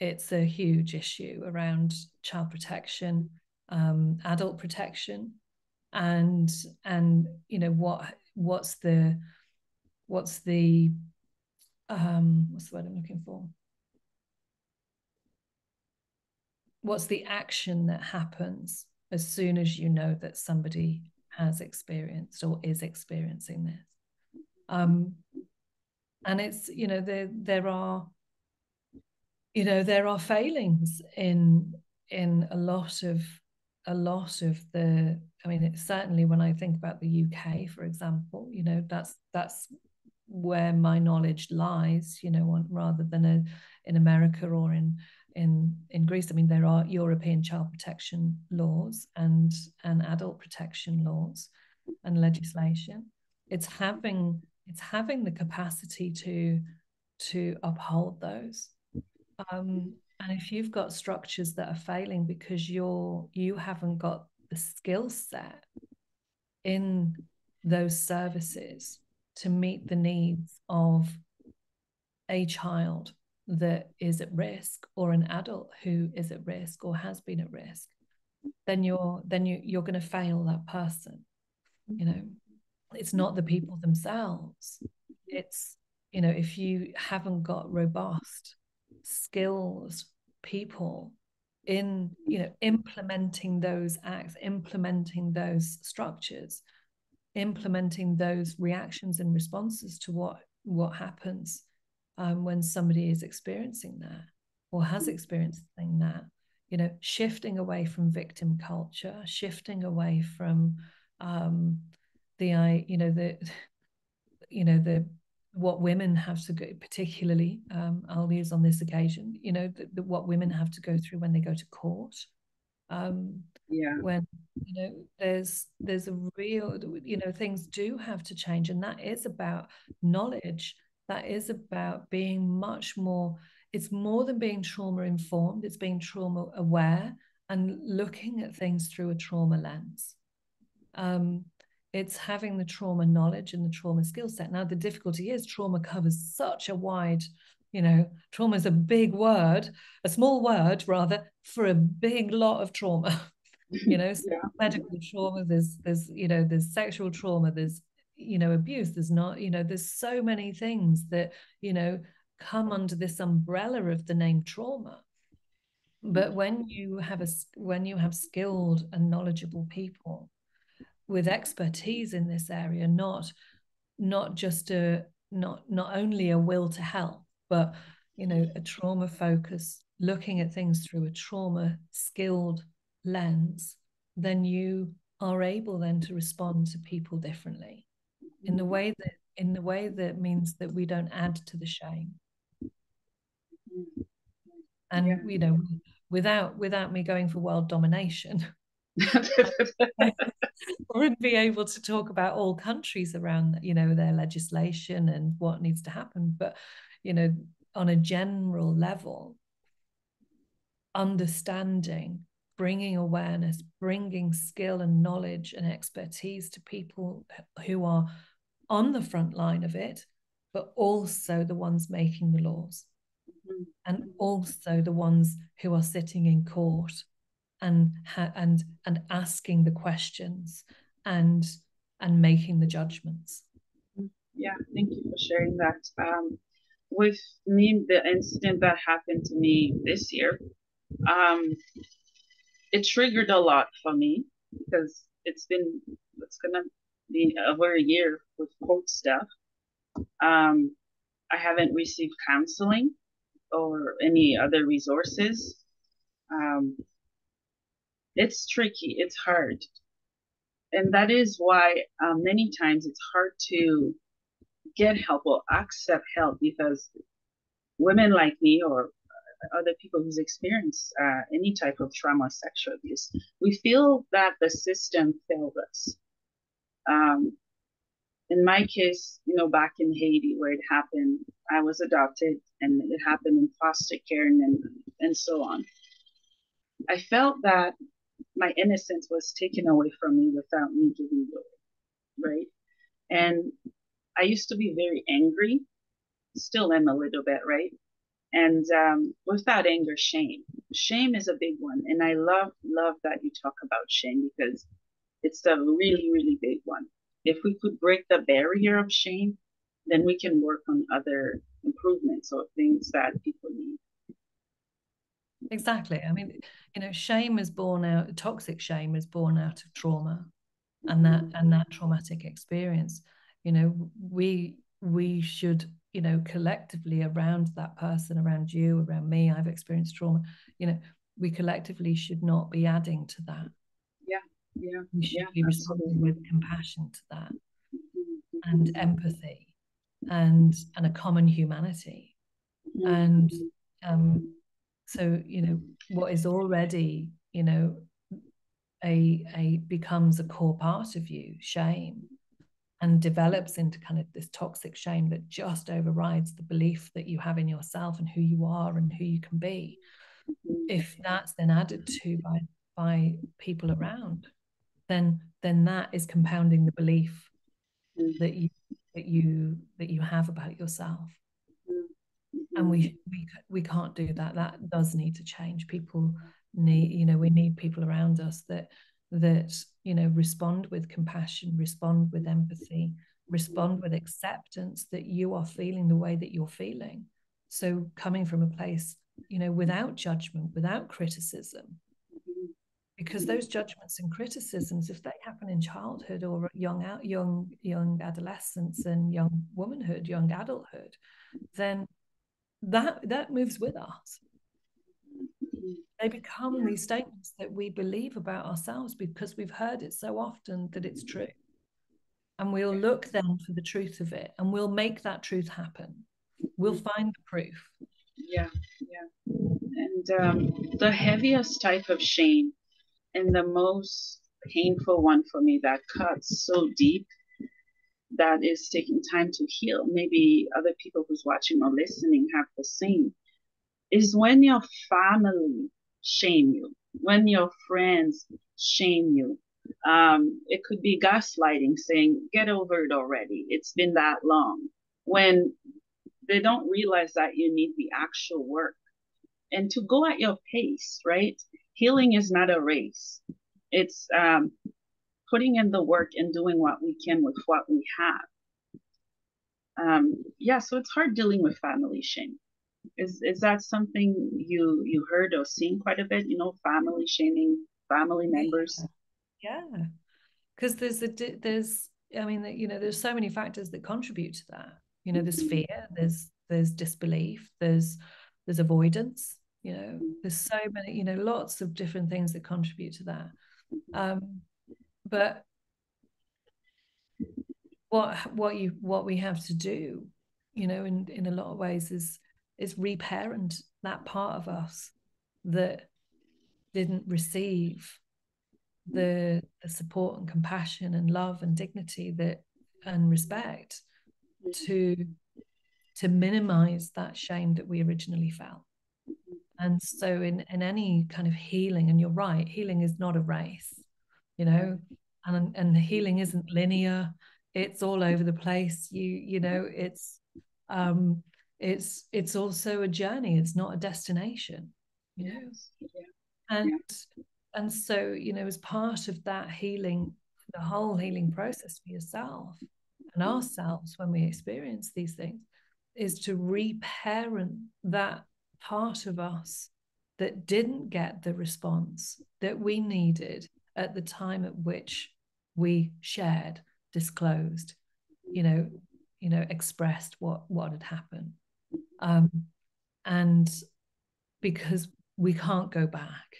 it's a huge issue around child protection, um, adult protection, and and you know what what's the what's the um, what's the word I'm looking for? What's the action that happens as soon as you know that somebody has experienced or is experiencing this. Um, and it's you know there there are you know there are failings in in a lot of a lot of the i mean it's certainly when i think about the uk for example you know that's that's where my knowledge lies you know rather than a, in america or in in in Greece. I mean, there are European child protection laws and and adult protection laws and legislation. It's having it's having the capacity to to uphold those. Um, and if you've got structures that are failing because you're you haven't got the skill set in those services to meet the needs of a child that is at risk or an adult who is at risk or has been at risk then you're then you you're going to fail that person you know? It's not the people themselves. It's you know if you haven't got robust skills people in you know implementing those acts implementing those structures implementing those reactions and responses to what what happens um, when somebody is experiencing that or has experienced that you know shifting away from victim culture shifting away from um, the i you know the you know the what women have to go particularly um, i'll use on this occasion you know the, the, what women have to go through when they go to court um, yeah. when you know there's there's a real you know things do have to change and that is about knowledge. That is about being much more it's more than being trauma informed it's being trauma aware and looking at things through a trauma lens. Um, it's having the trauma knowledge and the trauma skill set. Now, the difficulty is trauma covers such a wide, you know, trauma is a big word, a small word rather, for a big lot of trauma. you know, so yeah. medical trauma, there's there's, you know, there's sexual trauma, there's, you know, abuse, there's not, you know, there's so many things that, you know, come under this umbrella of the name trauma but mm-hmm. when you have a when you have skilled and knowledgeable people with expertise in this area, not not just a not not only a will to help, but you know a trauma focus, looking at things through a trauma skilled lens, then you are able then to respond to people differently. In the mm-hmm. way that in the way that means that we don't add to the shame. Mm-hmm. And yeah. you know without without me going for world domination wouldn't be able to talk about all countries around you know their legislation and what needs to happen. But you know on a general level understanding bringing awareness bringing skill and knowledge and expertise to people who are on the front line of it but also the ones making the laws. Mm-hmm. and also the ones who are sitting in court and and and asking the questions and and making the judgments. Yeah thank you for sharing that. Um, with me the incident that happened to me this year um, it triggered a lot for me because it's been it's gonna be over a year with court stuff um, i haven't received counseling or any other resources um, it's tricky, it's hard. And that is why um, many times it's hard to get help or accept help because women like me or other people who's experienced uh, any type of trauma, sexual abuse, we feel that the system failed us. Um, in my case, you know, back in Haiti where it happened, I was adopted and it happened in foster care and and, and so on. I felt that my innocence was taken away from me without me giving it right? And I used to be very angry, still am a little bit, right? And um, with that anger, shame. Shame is a big one, and I love love that you talk about shame because it's a really really big one. If we could break the barrier of shame, then we can work on other improvements or things that people need. Exactly. I mean, you know, shame is born out, toxic shame is born out of trauma and that and that traumatic experience. You know, we we should, you know, collectively around that person, around you, around me, I've experienced trauma, you know, we collectively should not be adding to that. Yeah. Yeah. We should yeah, be responding with compassion to that mm-hmm. and empathy and and a common humanity. Mm-hmm. And um so you know what is already you know a a becomes a core part of you shame and develops into kind of this toxic shame that just overrides the belief that you have in yourself and who you are and who you can be. Mm-hmm. If that's then added to by by people around then then that is compounding the belief mm-hmm. that you that you that you have about yourself. Mm-hmm. And we we we can't do that. That does need to change. People need you know we need people around us that that you know respond with compassion respond with empathy respond with acceptance that you are feeling the way that you're feeling. So coming from a place you know without judgment without criticism because those judgments and criticisms if they happen in childhood or young young young adolescence and young womanhood young adulthood then that that moves with us they become yeah. these statements that we believe about ourselves because we've heard it so often that it's true. And we'll look then for the truth of it and we'll make that truth happen. We'll find the proof. Yeah yeah. And um, the heaviest type of shame and the most painful one for me that cuts so deep that is taking time to heal, maybe other people who's watching or listening have the same, is when your family shame you, when your friends shame you. Um, it could be gaslighting, saying, get over it already. It's been that long. When they don't realize that you need the actual work and to go at your pace, right? Healing is not a race. It's um, putting in the work and doing what we can with what we have. Um, yeah, so it's hard dealing with family shame. Is is that something you you heard or seen quite a bit? You know, family shaming family members. Yeah, because there's a there's I mean you know there's so many factors that contribute to that. You know, there's mm-hmm. fear, there's there's disbelief, there's there's avoidance. You know, mm-hmm. there's so many you know lots of different things that contribute to that. Mm-hmm. Um, but what what you what we have to do, you know, in in a lot of ways is is reparent that part of us that didn't receive the, the support and compassion and love and dignity that and respect to to minimize that shame that we originally felt. And so in in any kind of healing and you're right healing is not a race you know and and healing isn't linear. It's all over the place. You you know it's um it's it's also a journey it's not a destination you know yeah. and yeah. and so you know as part of that healing the whole healing process for yourself and mm-hmm. ourselves when we experience these things is to reparent that part of us that didn't get the response that we needed at the time at which we shared disclosed you know you know expressed what what had happened um, and because we can't go back,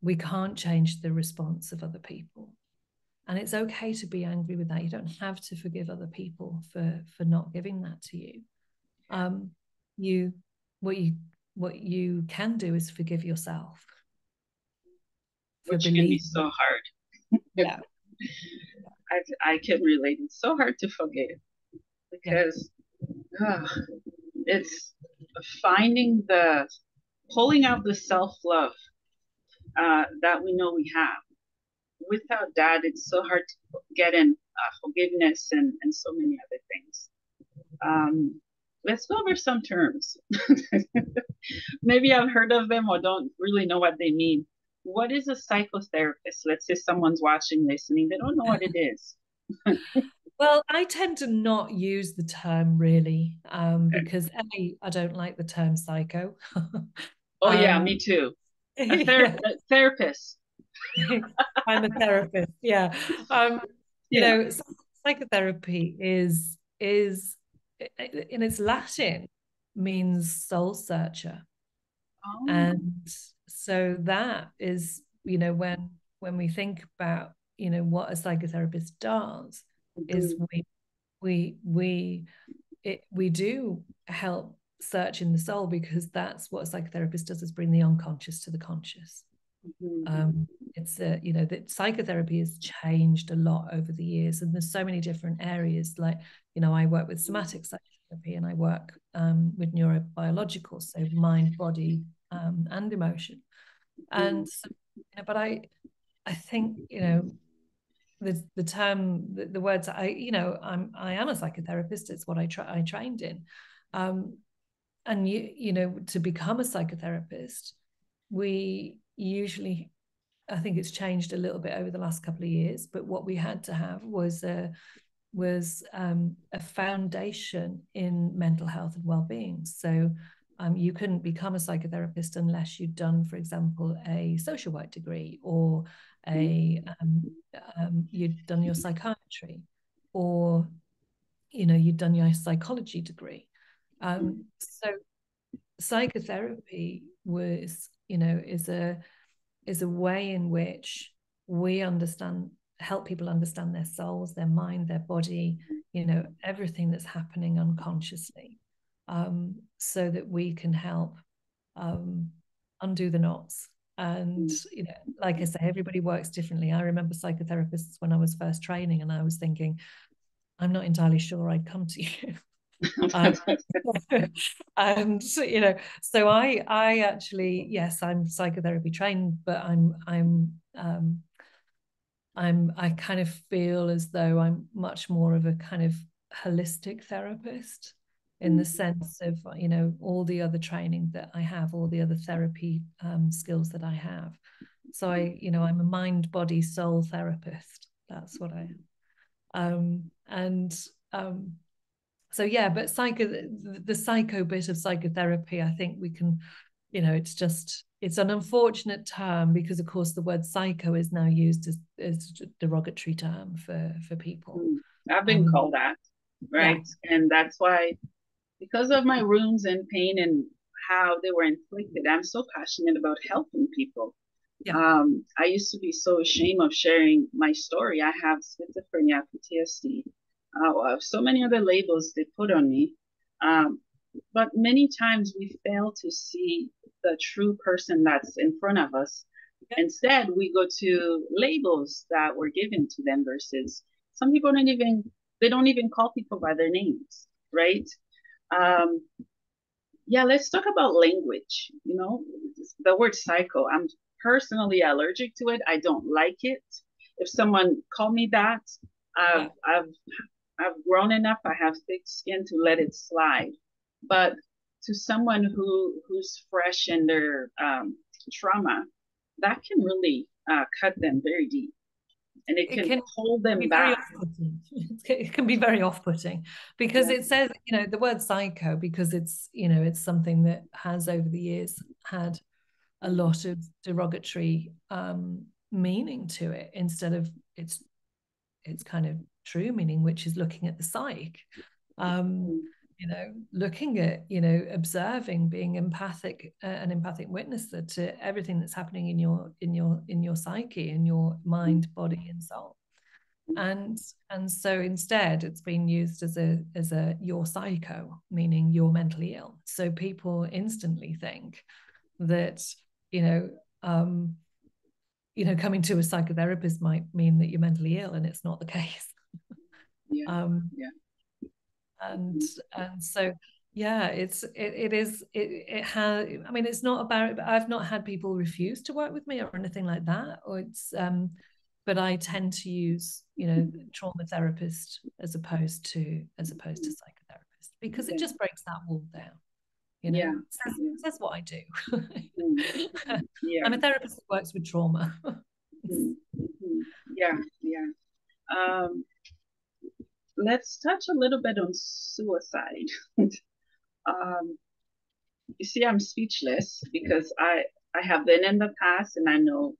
we can't change the response of other people. And it's okay to be angry with that. You don't have to forgive other people for for not giving that to you. Um, you what you what you can do is forgive yourself. Which can be so hard. yeah. I, I can relate. It's so hard to forgive because yeah. It's finding the pulling out the self love uh, that we know we have. Without that, it's so hard to get in uh, forgiveness and, and so many other things. Um, let's go over some terms. Maybe I've heard of them or don't really know what they mean. What is a psychotherapist? Let's say someone's watching, listening, they don't know what it is. Well, I tend to not use the term really um, because A, I don't like the term psycho. oh, um, yeah, me too. A, ther- yeah. a therapist. I'm a therapist. Yeah. Um, you yeah. know, psychotherapy is is in its Latin means soul searcher. Oh. And so that is, you know, when when we think about, you know, what a psychotherapist does, is mm-hmm. we we we it, we do help search in the soul because that's what a psychotherapist does is bring the unconscious to the conscious mm-hmm. um, it's a you know that psychotherapy has changed a lot over the years and there's so many different areas like you know i work with somatic psychotherapy and i work um, with neurobiological so mind body um, and emotion mm-hmm. and you know, but i i think you know the the term the, the, words I you know I'm I am a psychotherapist it's what I try I trained in. Um and you you know to become a psychotherapist we usually I think it's changed a little bit over the last couple of years but what we had to have was a was um, a foundation in mental health and well-being. So um, you couldn't become a psychotherapist unless you'd done, for example, a social work degree or a um, um, you'd done your psychiatry or you know you'd done your psychology degree. Um, so psychotherapy was you know is a is a way in which we understand help people understand their souls their mind their body you know everything that's happening unconsciously um, so that we can help um, undo the knots. And mm. you know, like I say, everybody works differently. I remember psychotherapists when I was first training, and I was thinking, I'm not entirely sure I'd come to you. um, and you know, so I I actually yes, I'm psychotherapy trained, but I'm I'm um, I'm I kind of feel as though I'm much more of a kind of holistic therapist in the mm. sense of you know all the other training that I have, all the other therapy um, skills that I have. So I, you know, I'm a mind, body, soul therapist. That's what I am. Um, and um, so yeah, but psycho, the, the psycho bit of psychotherapy, I think we can, you know, it's just it's an unfortunate term because of course the word psycho is now used as, as a derogatory term for for people. Hmm. I've been um, called that, right? Yeah. And that's why because of my wounds and pain and how they were inflicted, I'm so passionate about helping people. Yeah. Um, I used to be so ashamed of sharing my story. I have schizophrenia, PTSD, uh, so many other labels they put on me. Um, but many times we fail to see the true person that's in front of us. Instead, we go to labels that were given to them versus some people don't even they don't even call people by their names, right? Um, yeah, let's talk about language. You know, the word psycho. I'm personally allergic to it. I don't like it. If someone called me that, I've, I've I've grown enough. I have thick skin to let it slide. But to someone who who's fresh in their um, trauma, that can really uh, cut them very deep and it can, it can hold them back. It can be very off-putting because yeah. it says, you know, the word psycho because it's, you know, it's something that has over the years had a lot of derogatory um, meaning to it instead of its its kind of true meaning, which is looking at the psyche. Um, mm you know looking at you know observing being empathic uh, an empathic witness to everything that's happening in your in your in your psyche in your mind body and soul. And and so instead it's been used as a as a your psycho meaning you're mentally ill. So people instantly think that you know um you know coming to a psychotherapist might mean that you're mentally ill and it's not the case. Yeah. um yeah and and so yeah it's it, it is it, it has i mean it's not about i've not had people refuse to work with me or anything like that or it's um but i tend to use you know trauma therapist as opposed to as opposed to psychotherapist because it just breaks that wall down you know yeah. says, says what i do mm-hmm. yeah. i'm a therapist that works with trauma mm-hmm. yeah yeah um let's touch a little bit on suicide. um, you see, I'm speechless because I I have been in the past, and I know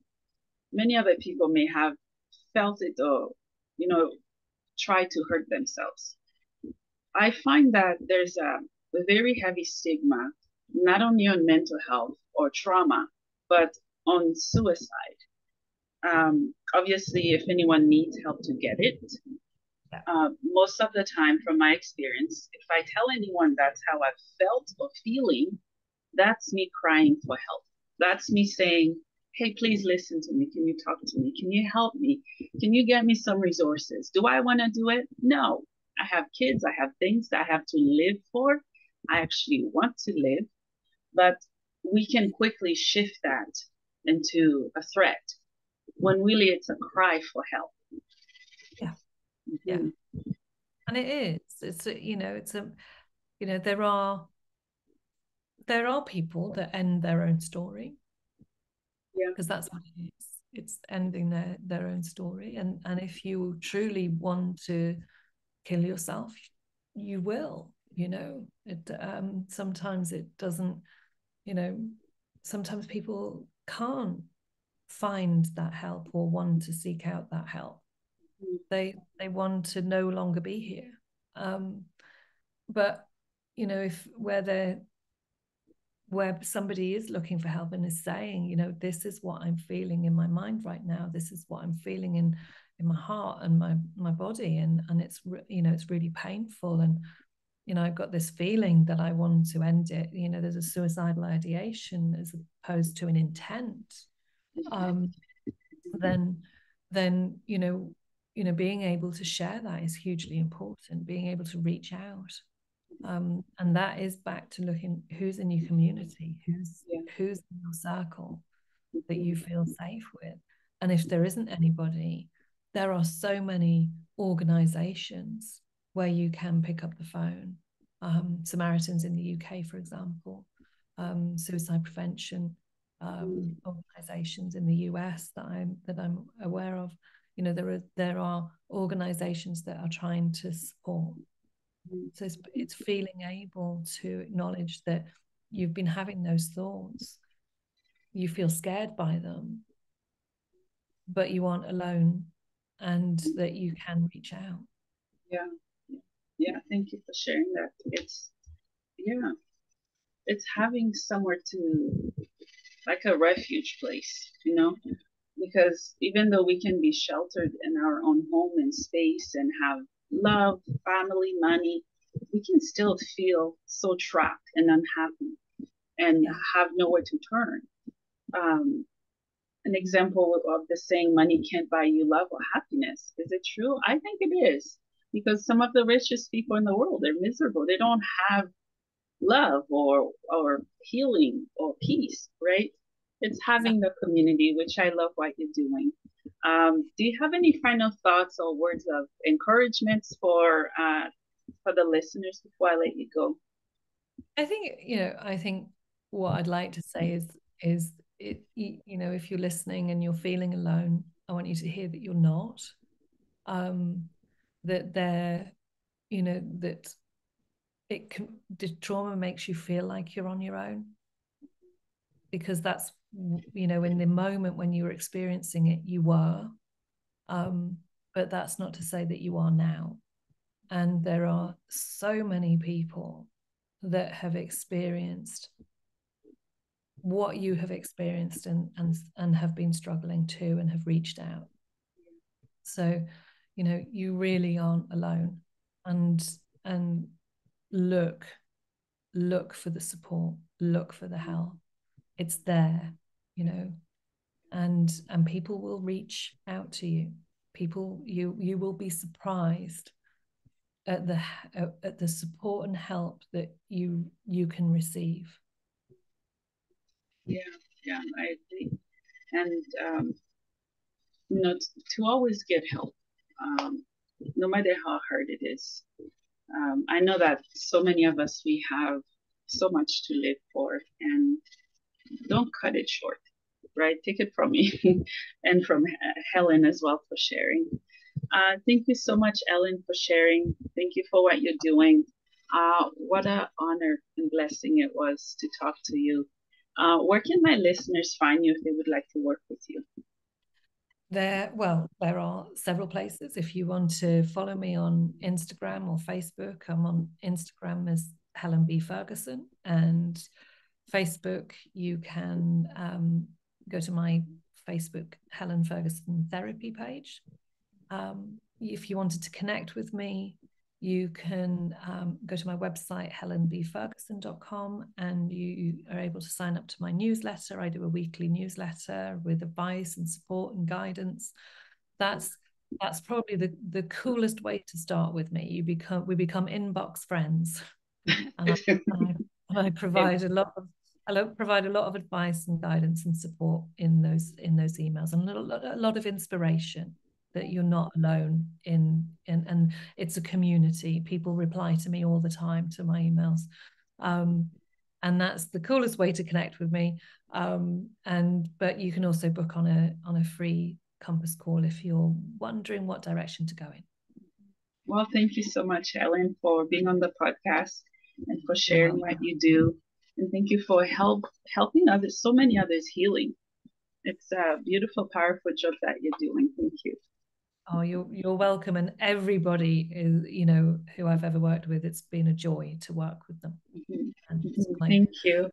many other people may have felt it or you know tried to hurt themselves. I find that there's a, a very heavy stigma, not only on mental health or trauma, but on suicide. Um, obviously, if anyone needs help to get it, uh, most of the time, from my experience, if I tell anyone that's how I felt or feeling, that's me crying for help. That's me saying, hey, please listen to me. Can you talk to me? Can you help me? Can you get me some resources? Do I want to do it? No. I have kids. I have things that I have to live for. I actually want to live, but we can quickly shift that into a threat when really it's a cry for help yeah. Mm-hmm. and it is. It's you know it's a you know there are there are people that end their own story. Yeah. Because that's what it is. It's ending their their own story. And and if you truly want to kill yourself you will you know. It um sometimes it doesn't you know sometimes people can't find that help or want to seek out that help they they want to no longer be here. Um, but you know if where they're where somebody is looking for help and is saying you know this is what i'm feeling in my mind right now this is what i'm feeling in in my heart and my my body and and it's you know it's really painful. And you know i've got this feeling that i want to end it. You know there's a suicidal ideation as opposed to an intent. Um then then you know you know being able to share that is hugely important being able to reach out um, and that is back to looking who's in your community who's yeah. who's in your circle that you feel safe with and if there isn't anybody there are so many organizations where you can pick up the phone. Um, Samaritans in the UK, for example, um, suicide prevention um, organizations in the US that I'm that I'm aware of. You know, there are there are organizations that are trying to support. So it's, it's feeling able to acknowledge that you've been having those thoughts. You feel scared by them, but you aren't alone and that you can reach out. Yeah. Yeah. Thank you for sharing that. It's, yeah, it's having somewhere to, like a refuge place, you know, because even though we can be sheltered in our own home and space and have love, family, money, we can still feel so trapped and unhappy and have nowhere to turn. Um, an example of the saying money can't buy you love or happiness. Is it true? I think it is because some of the richest people in the world they're miserable. They don't have love or or healing or peace, right? It's having the community, which I love what you're doing. Um, do you have any final thoughts or words of encouragements for uh, for the listeners before I let you go? I think you know. I think what I'd like to say is is it, you know, if you're listening and you're feeling alone, I want you to hear that you're not. Um, that there, you know, that it can, the trauma makes you feel like you're on your own. Because that's, you know, in the moment when you were experiencing it, you were. Um, but that's not to say that you are now. And there are so many people that have experienced what you have experienced and and and have been struggling to and have reached out so you know you really aren't alone and and look look for the support look for the help it's there you know and and people will reach out to you people you you will be surprised at the at the support and help that you you can receive yeah, yeah, I agree. And um, you know, to always get help, um, no matter how hard it is. Um, I know that so many of us we have so much to live for, and don't cut it short. Right? Take it from me and from Helen as well for sharing. Uh, thank you so much, Helen, for sharing. Thank you for what you're doing. Uh, what an honor and blessing it was to talk to you. Uh, where can my listeners find you if they would like to work with you? There, well, there are several places. If you want to follow me on Instagram or Facebook, I'm on Instagram as Helen B. Ferguson, and Facebook, you can um, go to my Facebook Helen Ferguson therapy page. Um, if you wanted to connect with me, you can um, go to my website, helenbferguson.com, and you are able to sign up to my newsletter. I do a weekly newsletter with advice and support and guidance. That's that's probably the, the coolest way to start with me. You become we become inbox friends. and, I, and, I, and I provide a lot of I provide a lot of advice and guidance and support in those in those emails and a lot, a lot of inspiration that you're not alone in, in and it's a community. People reply to me all the time to my emails. Um, and that's the coolest way to connect with me. Um, and but you can also book on a on a free compass call if you're wondering what direction to go in. Well thank you so much helen for being on the podcast and for sharing what you do and thank you for help helping others so many others healing it's a beautiful powerful job that you're doing thank you Oh, you're you're welcome, and everybody is you know who I've ever worked with. It's been a joy to work with them. Mm-hmm. Thank you.